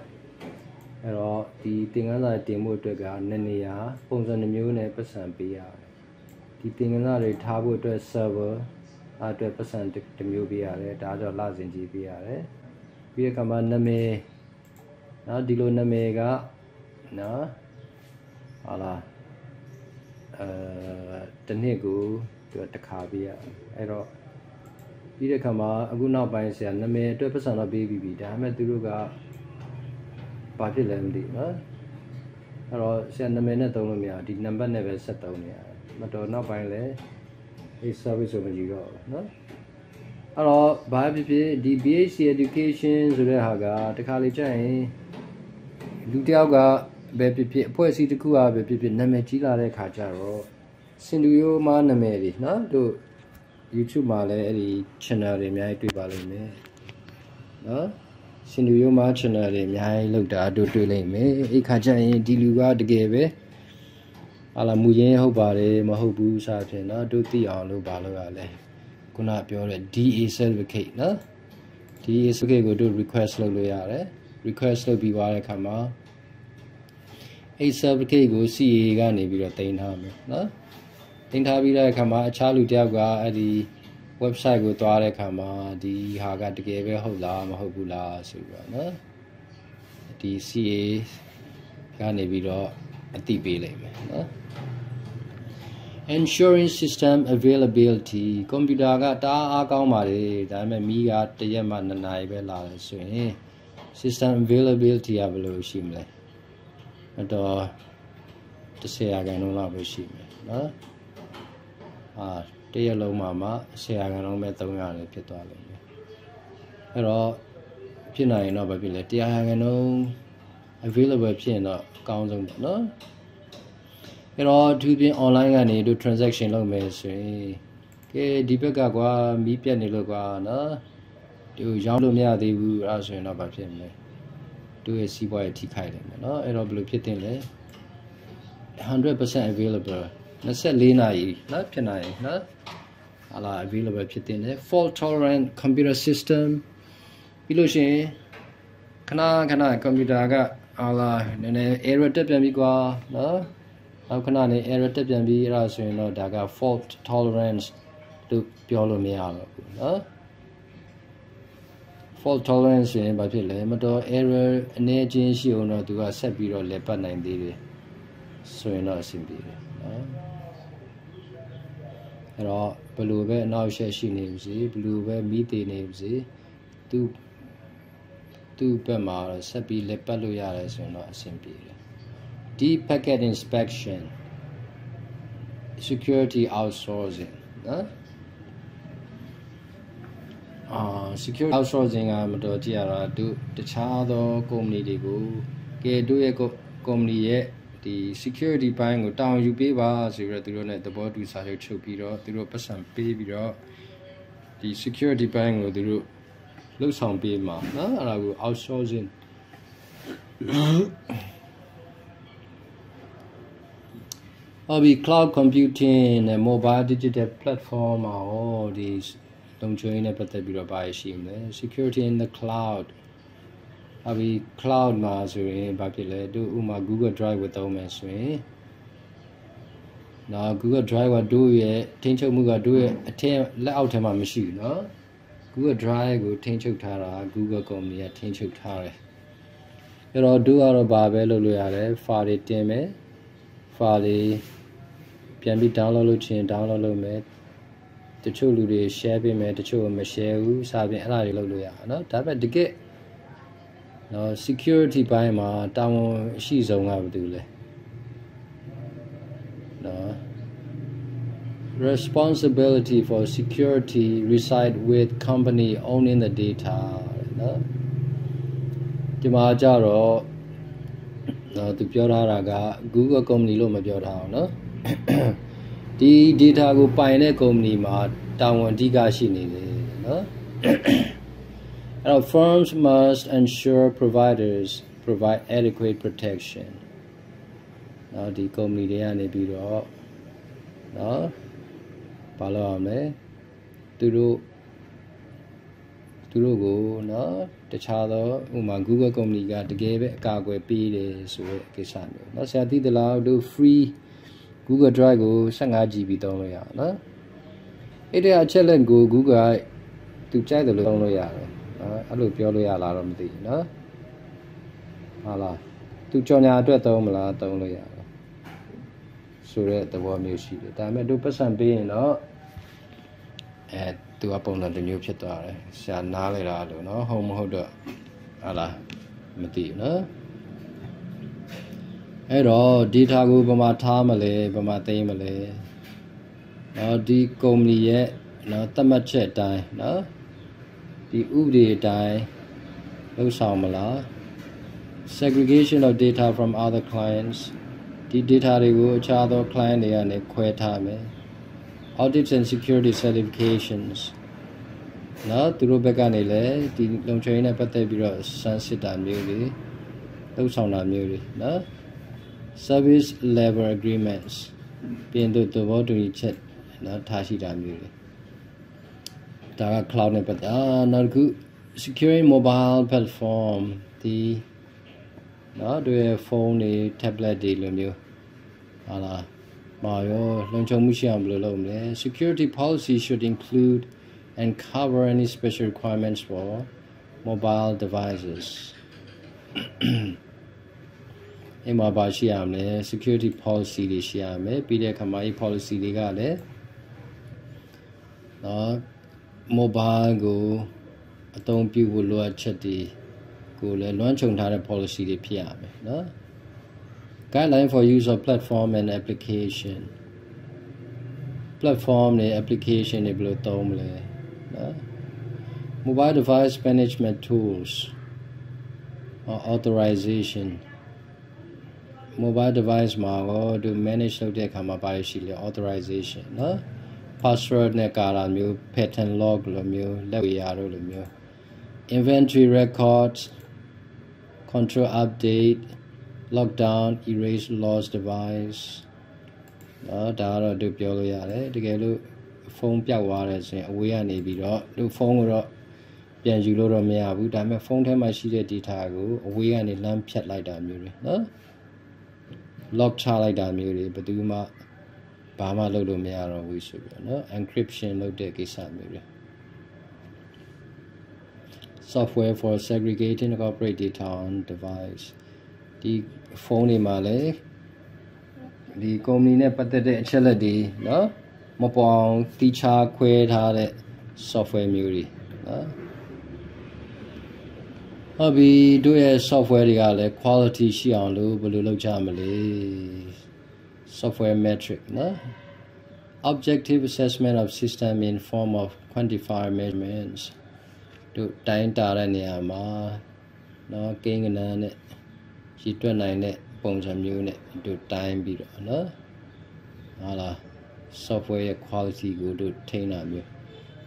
အဲ့တော့ဒီသင်ခန်းစာတင်ဖို့အတွက်ကနည်းနေရပုံစံနှမျိုးနဲ့ပတ်စံပေးရတယ်ဒီသင်ခန်းစာတွေထားဖို့အတွက် server အတွက်ပတ်စံတစ်မျိုးပေးရတယ်ဒါကြောင့်လစဉ်ကြီးပေးရတယ်ပြီးတဲ့အခါမှာနာမည်နော်ဒီလိုနာမည်ကနော်ဟာလားအဲတစ်နှစ်ကိုသူကတစ်ခါပေးရအဲ့တော့ပြီးတဲ့ခါမှာအခုနောက်ပိုင်းဆရာနာမည်အတွက်ပတ်စံတော့ပေးပြီးပြီဒါပေမဲ့သူတို့က ဘာဖြစ်လဲမသိဘူးနော်အဲ့တော့ဆရာနာမည်နဲ့သုံးလို့မရဒီနံပါတ်နဲ့ပဲဆက်သုံးနေရတယ်မတော်နောက်ပိုင်းလဲအေး service ဆိုမကြည့်တော့ဘူးနော်အဲ့တော့ဘာဖြစ်ဖြစ်ဒီ BHC education ဆိုတဲ့ဟာကတခါလေကြာရင်လူတယောက်ကပဲဖြစ်ဖြစ်အဖွဲ့အစည်းတစ်ခုအားပဲဖြစ်ဖြစ်နာမည်ကြီးလာတဲ့ခါကျတော့စင်တူယိုမားနာမည်တွေနော်တို့ YouTube မှာလည်းအဲ့ဒီ channel တွေအများကြီးတွေ့ပါလိမ့်မယ်နော် စင်တူယိုမား channel တွေအများကြီးလောက်တာတို့တွေ့လိမ့်မယ်အဲ့ခါကျရင်ဒီလူကတကယ်ပဲဟာလာမူရင်းဟုတ်ပါတယ်မဟုတ်ဘူးစသဖြင့်နော်တို့သိအောင်လို့ပါလို့ရလဲခုနပြောတဲ့ DA certificate နော် DA certificate ကိုတို့ request လုပ်လို့ရတယ် request လုပ်ပြီးသွားတဲ့အခါမှာအဲ့ certificate ကို CA ကနေပြီးတော့တင်ထားမယ်နော်တင်ထားပြီးတဲ့အခါမှာအခြားလူတယောက်ကအဲ့ဒီ website ကိုသွားတဲ့အခါမှာဒီဟာကတကယ်ပဲဟုတ်လားမဟုတ်ဘူးလားဆိုပြီးတော့နော်ဒီ CA ကနေပြီးတော့အသိပေးလိုက်မယ်နော် ensuring system availability ကွန်ပျူတာကတအားအားကောင်းပါလေဒါပေမဲ့မီးကတရက်မှ2နာရီပဲလာတယ်ဆိုရင် system availability ကဘယ်လိုရှိမလဲအတော့10ရာခိုင်နှုန်းလောက်ပဲရှိမယ်နော်အာ တရက်လုံးမှာမှ10ရာခိုင်နှုန်းပဲ300လည်းဖြစ်သွားလိမ့်မယ်အဲ့တော့ဖြစ်နိုင်ရင်တော့ဘာဖြစ်လဲ100ရာခိုင်နှုန်း available ဖြစ်ရင်တော့အကောင်းဆုံးပေါ့နော်အဲ့တော့သူပြင် online ကနေတို့ transaction လုပ်မယ်ဆိုရင်ကဲဒီဘက်ကကွာမီးပြတ်နေလို့ကွာနော်ဒီရောင်းလို့မရသေးဘူးအဲ့ဒါဆိုရင်တော့ဘာဖြစ်မလဲသူရဲ့စီးပွားရေးထိခိုက်တယ်မယ်နော်အဲ့တော့ဘယ်လိုဖြစ်တင်လဲ100% available 24နာရီနော်ဖြစ်နိုင်နော်ဟာလာ available ဖြစ်တင်တယ် fault tolerant computer system ပြီးလို့ရှိရင်ခဏခဏကွန်ပျူတာကဟာလာနည်းနည်း error တက်ပြန်ပြီကွာနော်နောက်ခဏနေ error တက်ပြန်ပြီအဲ့ဒါဆိုရင်တော့ဒါက fault tolerance လို့ပြောလို့မရတော့ဘူးနော် fault tolerance ဆိုရင်ဘာဖြစ်လဲမတော် error အနေချင်းရှိအောင်တော့သူကဆက်ပြီးတော့လက်ပတ်နိုင်သေးတယ်ဆိုရင်တော့အဆင်ပြေတယ်နော် အဲ့တော့ဘယ်လိုပဲအနောက်ရှက်ရှိနေပါစေဘယ်လိုပဲမိသေးနေပါစေသူသူ့ဘက်မှာတော့ဆက်ပြီးလက်ပတ်လို့ရတယ်ဆိုရင်တော့အဆင်ပြေတယ် deep packet inspection security outsourcing နော်အာ security outsourcing ကမတော်ကြည့်ရတာသူတခြားသောကုမ္ပဏီတွေကိုကဲတို့ရဲ့ကုမ္ပဏီရဲ့ ဒီ security ဘိုင်းကိုတောင်းယူပေးပါဆိုပြီးတော့သူတို့ ਨੇ သဘောတူစာချုပ်ချုပ်ပြီးတော့သူတို့ပတ်စံပေးပြီးတော့ဒီ security ဘိုင်းကိုသူတို့လှုပ်ဆောင်ပေးမှာနော်အဲ့ဒါကို outsourcing ဟောဒီ cloud computing နဲ့ mobile digital platform မှာဟောဒီလုံခြုံရေးနဲ့ပတ်သက်ပြီးတော့ဘာရှိမလဲ security in the cloud နောက်ပြီး cloud မှာဆိုရင်ဘာဖြစ်လဲတို့ဥမာ Google Drive ကိုသုံးမယ်ဆိုရင်နော် Google Drive ကတို့ရဲ့ထိန်းချုပ်မှုကတို့ရဲ့အထက်လက်အောက်ထဲမှာမရှိဘူးနော် Google Drive ကိုထိန်းချုပ်ထားတာ Google ကုမ္ပဏီကထိန်းချုပ်ထားတယ်အဲ့တော့တို့ကတော့ဘာပဲလုပ်လို့ရတယ် file တွေတင်မယ် file တွေပြန်ပြီး download လုပ်ချင် download လုပ်မယ်တချို့လူတွေ share ပေးမယ်တချို့မ share ဘူးစပြင်အဲ့ဒါတွေလုပ်လို့ရအောင်နော်ဒါပေမဲ့တကယ် နော် security ဘိုင်းမှာတာဝန်အရှိဆုံးကဘာတူလဲနော် responsibility for security reside with company owning the data နော်ဒီမှာကြတော့နော်သူပြောထားတာက Google company လို့မပြောထားအောင်နော်ဒီ data ကိုပိုင်တဲ့ company မှာတာဝန်အဓိကရှိနေတယ်နော် အဲ့တော့ firms must ensure providers provide adequate protection နော်ဒီ company တွေကနေပြီးတော့နော်ဘာလို့အောင်လဲသူတို့သူတို့ကိုနော်တခြားသောဥမာ Google company ကတကယ်ပဲအကာအကွယ်ပေးတယ်ဆိုတဲ့ကိစ္စမျိုးเนาะဆရာသိသလားတို့ free Google Drive ကို 15GB သုံးလို့ရအောင်เนาะအဲ့ဒီအချက်လက်ကို Google သူကြိုက်တယ်လို့သုံးလို့ရတယ် နော်အဲ့လိုပြောလို့ရလားတော့မသိဘူးနော်ဟာလားသူကြော်ညာအတွက်သုံးမလားသုံးလို့ရတယ်ဆိုတဲ့သဘောမျိုးရှိတယ်ဒါပေမဲ့တို့ပတ်စံပေးရင်တော့အဲသူကပုံစံတစ်မျိုးဖြစ်သွားတယ်ရှာနားလေတာလို့နော်ဟုတ်မဟုတ်တော့ဟာလားမသိဘူးနော်အဲ့တော့ data ကိုဘယ်မှာထားမလဲဘယ်မှာသိမ်းမလဲနော်ဒီကုမ္ပဏီရဲ့နော်သတ်မှတ်ချက်အတိုင်းနော် ဒီဥပဒေအတိုင်းလှုပ်ဆောင်မလား segregation of data from other clients ဒီ data တွေကိုအခြားသော client တွေကနေခွဲထားမယ် audits and security certifications နော်သူတို့ဘက်ကနေလည်းဒီလုံခြုံရေးနဲ့ပတ်သက်ပြီးတော့စမ်းစစ်တာမျိုးတွေလှုပ်ဆောင်တာမျိုးတွေနော် service level agreements ပြင်သူသဘောတူညီချက်နော်ထားရှိတာမျိုးတွေ ဒါက cloud နဲ့ပတ်သက်အာနောက်တစ်ခု securing mobile platform ဒီနော်တို့ရဲ့ဖုန်းတွေ tablet တွေလိုမျိုးဟာလားမှာရောလုံခြုံမှုရှိအောင်ဘယ်လိုလုပ်မလဲ security policy should include and cover any special requirements for mobile devices အဲ့မှာပါရှိရမယ် security policy တွေရှိရမယ်ပြီးတဲ့အခါမှာအဲ့ policy တွေကလည်းနော် mobile ကိုအသုံးပြုဖို့လိုအပ်ချက်တွေကိုလည်းလွှမ်းခြုံထားတဲ့ policy တွေဖြစ်ရမယ်နော် guideline for use of platform and application platform နဲ့ application တွေဘယ်လိုသုံးမလဲနော် mobile device management tools or authorization mobile device မှာတော့သူ manage လုပ်တဲ့အခါမှာပါရရှိလေ authorization နော် password နဲ့ကာလာမျိုး pattern log လိုမျိုးလက်ဝေရတို့လိုမျိုး inventory records control update lockdown erase lost device နော်ဒါကတော့သူပြောလို့ရတယ်တကယ်လို့ဖုန်းပြောက်သွားတယ်ဆိုရင်အဝေးကနေပြီးတော့သူဖုန်းကိုတော့ပြန်ယူလို့တော့မရဘူးဒါပေမဲ့ဖုန်းထဲမှာရှိတဲ့ data ကိုအဝေးကနေလမ်းဖြတ်လိုက်တာမျိုးတွေနော် lock ချလိုက်တာမျိုးတွေဘယ်သူမှ ဘာမှလုပ်လို့မရတော့ဘူးဆိုပြီးတော့နော် encryption လုပ်တဲ့ကိစ္စမျိုးတွေ software for segregating corporate data on device ဒီဖုန်းတွေမှာလည်းဒီကုမ္ပဏီနဲ့ပတ်သက်တဲ့အချက်လက်တွေနော်မပေါအောင်တီချာခွဲထားတဲ့ software မျိုးတွေနော်ဟုတ်ပြီတို့ရဲ့ software တွေကလည်း quality ရှိအောင်လို့ဘယ်လိုလုပ်ကြမလဲ software metric. No? Objective assessment of system in form of quantified measurements သူတိုင်းတာတဲ့နေရာမှာနော်ကိန်းကဏ္ဍနဲ့ရည်တွက်နိုင်တဲ့ပုံစံမျိုးနဲ့သူတိုင်းပြီးတော့နော်ဟာလား software quality go to ten up ကိုသူထိန်းတာမျိုး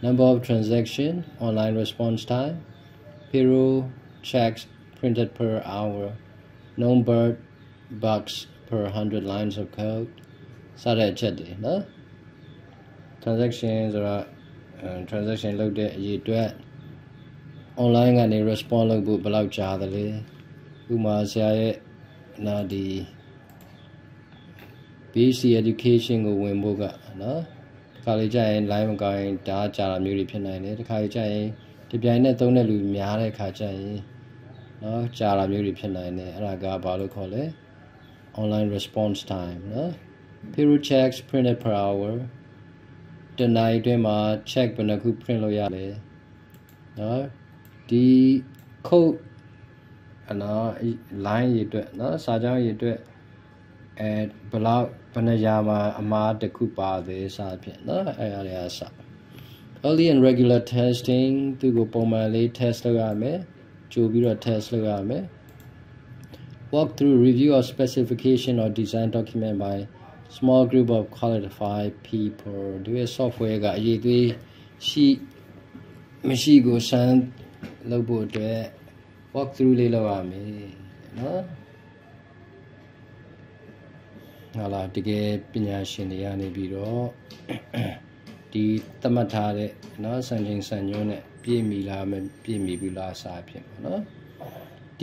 number of transaction online response time payroll checks printed per hour number bucks per 100 lines of code စတဲ့အချက်တွေနော် transaction ဆိုတော့ transaction လုပ်တဲ့အရေးအတွက် online ကနေ respond လုပ်ဖို့ဘယ်လောက်ကြာသလဲဥမာဆရာရဲ့နာဒီ BC education ကိုဝင်ဖို့ကနော်ဒီခါလေးကြာရင် line မကိုင်းဒါကြာတာမျိုးတွေဖြစ်နိုင်တယ်ဒီခါလေးကြာရင်ဒီပြိုင်နဲ့သုံးတဲ့လူများတဲ့ခါကြာရင်နော်ကြာတာမျိုးတွေဖြစ်နိုင်တယ်အဲ့ဒါကဘာလို့ခေါ်လဲ online response time နော် payroll checks printed per hour တနိုင်အတွင်းမှာ check ဘယ်နှခု print လုပ်ရလဲနော်ဒီ code အနာ line ရအတွက်နော်စာကြောင်းရအတွက်အဲဘလောက်ဘယ်နှရာမှာအမားတစ်ခုပါတယ်စသဖြင့်နော်အဲအရာတွေအစ early and regular testing သူကိုပုံမှန်လေး test လုပ်ရမယ်ကြိုပြီးတော့ test လုပ်ရမယ် walk through review of specification or design document by small group of qualified people ဒီ software ကအရေးသွေးရှိမရှိကိုစမ်းလုပ်ဖို့အတွက် walk through လေးလုပ်ရမယ်နော်ဟာလာတကယ်ပညာရှင်တွေကနေပြီးတော့ဒီသတ်မှတ်ထားတဲ့နော်စံချိန်စံညွှန်းနဲ့ပြည့်မီလားမပြည့်မီဘူးလားအစားဖြင့်ပေါ့နော်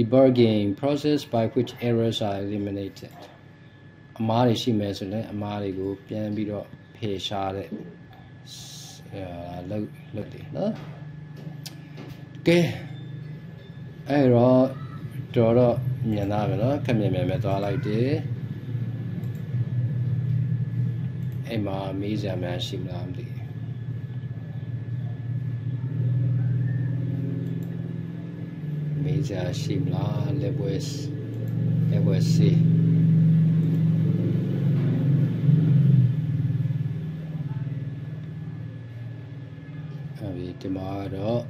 debugging process by which errors are eliminated အမားတွေရှိမယ်ဆိုရင်အမားတွေကိုပြန်ပြီးတော့ဖယ်ရှားတဲ့အာလုပ်လုပ်တယ်နော်ကဲအဲ့တော့တော်တော့မြင်သားပဲနော်ခက်မြင်မြင်ပဲသွားလိုက်တယ်အဲ့မှာမေးစရာများရှိမလားမသိ မေးစရာရှိမလား level level C အဲ့ဒီဒီမှာတော့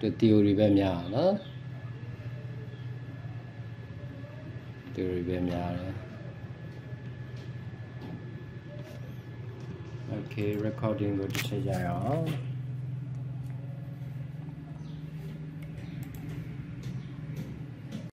ဒီ theory ပဲများနော် theory ပဲများတယ် okay recording ကိုတစ်ချက်ရအောင်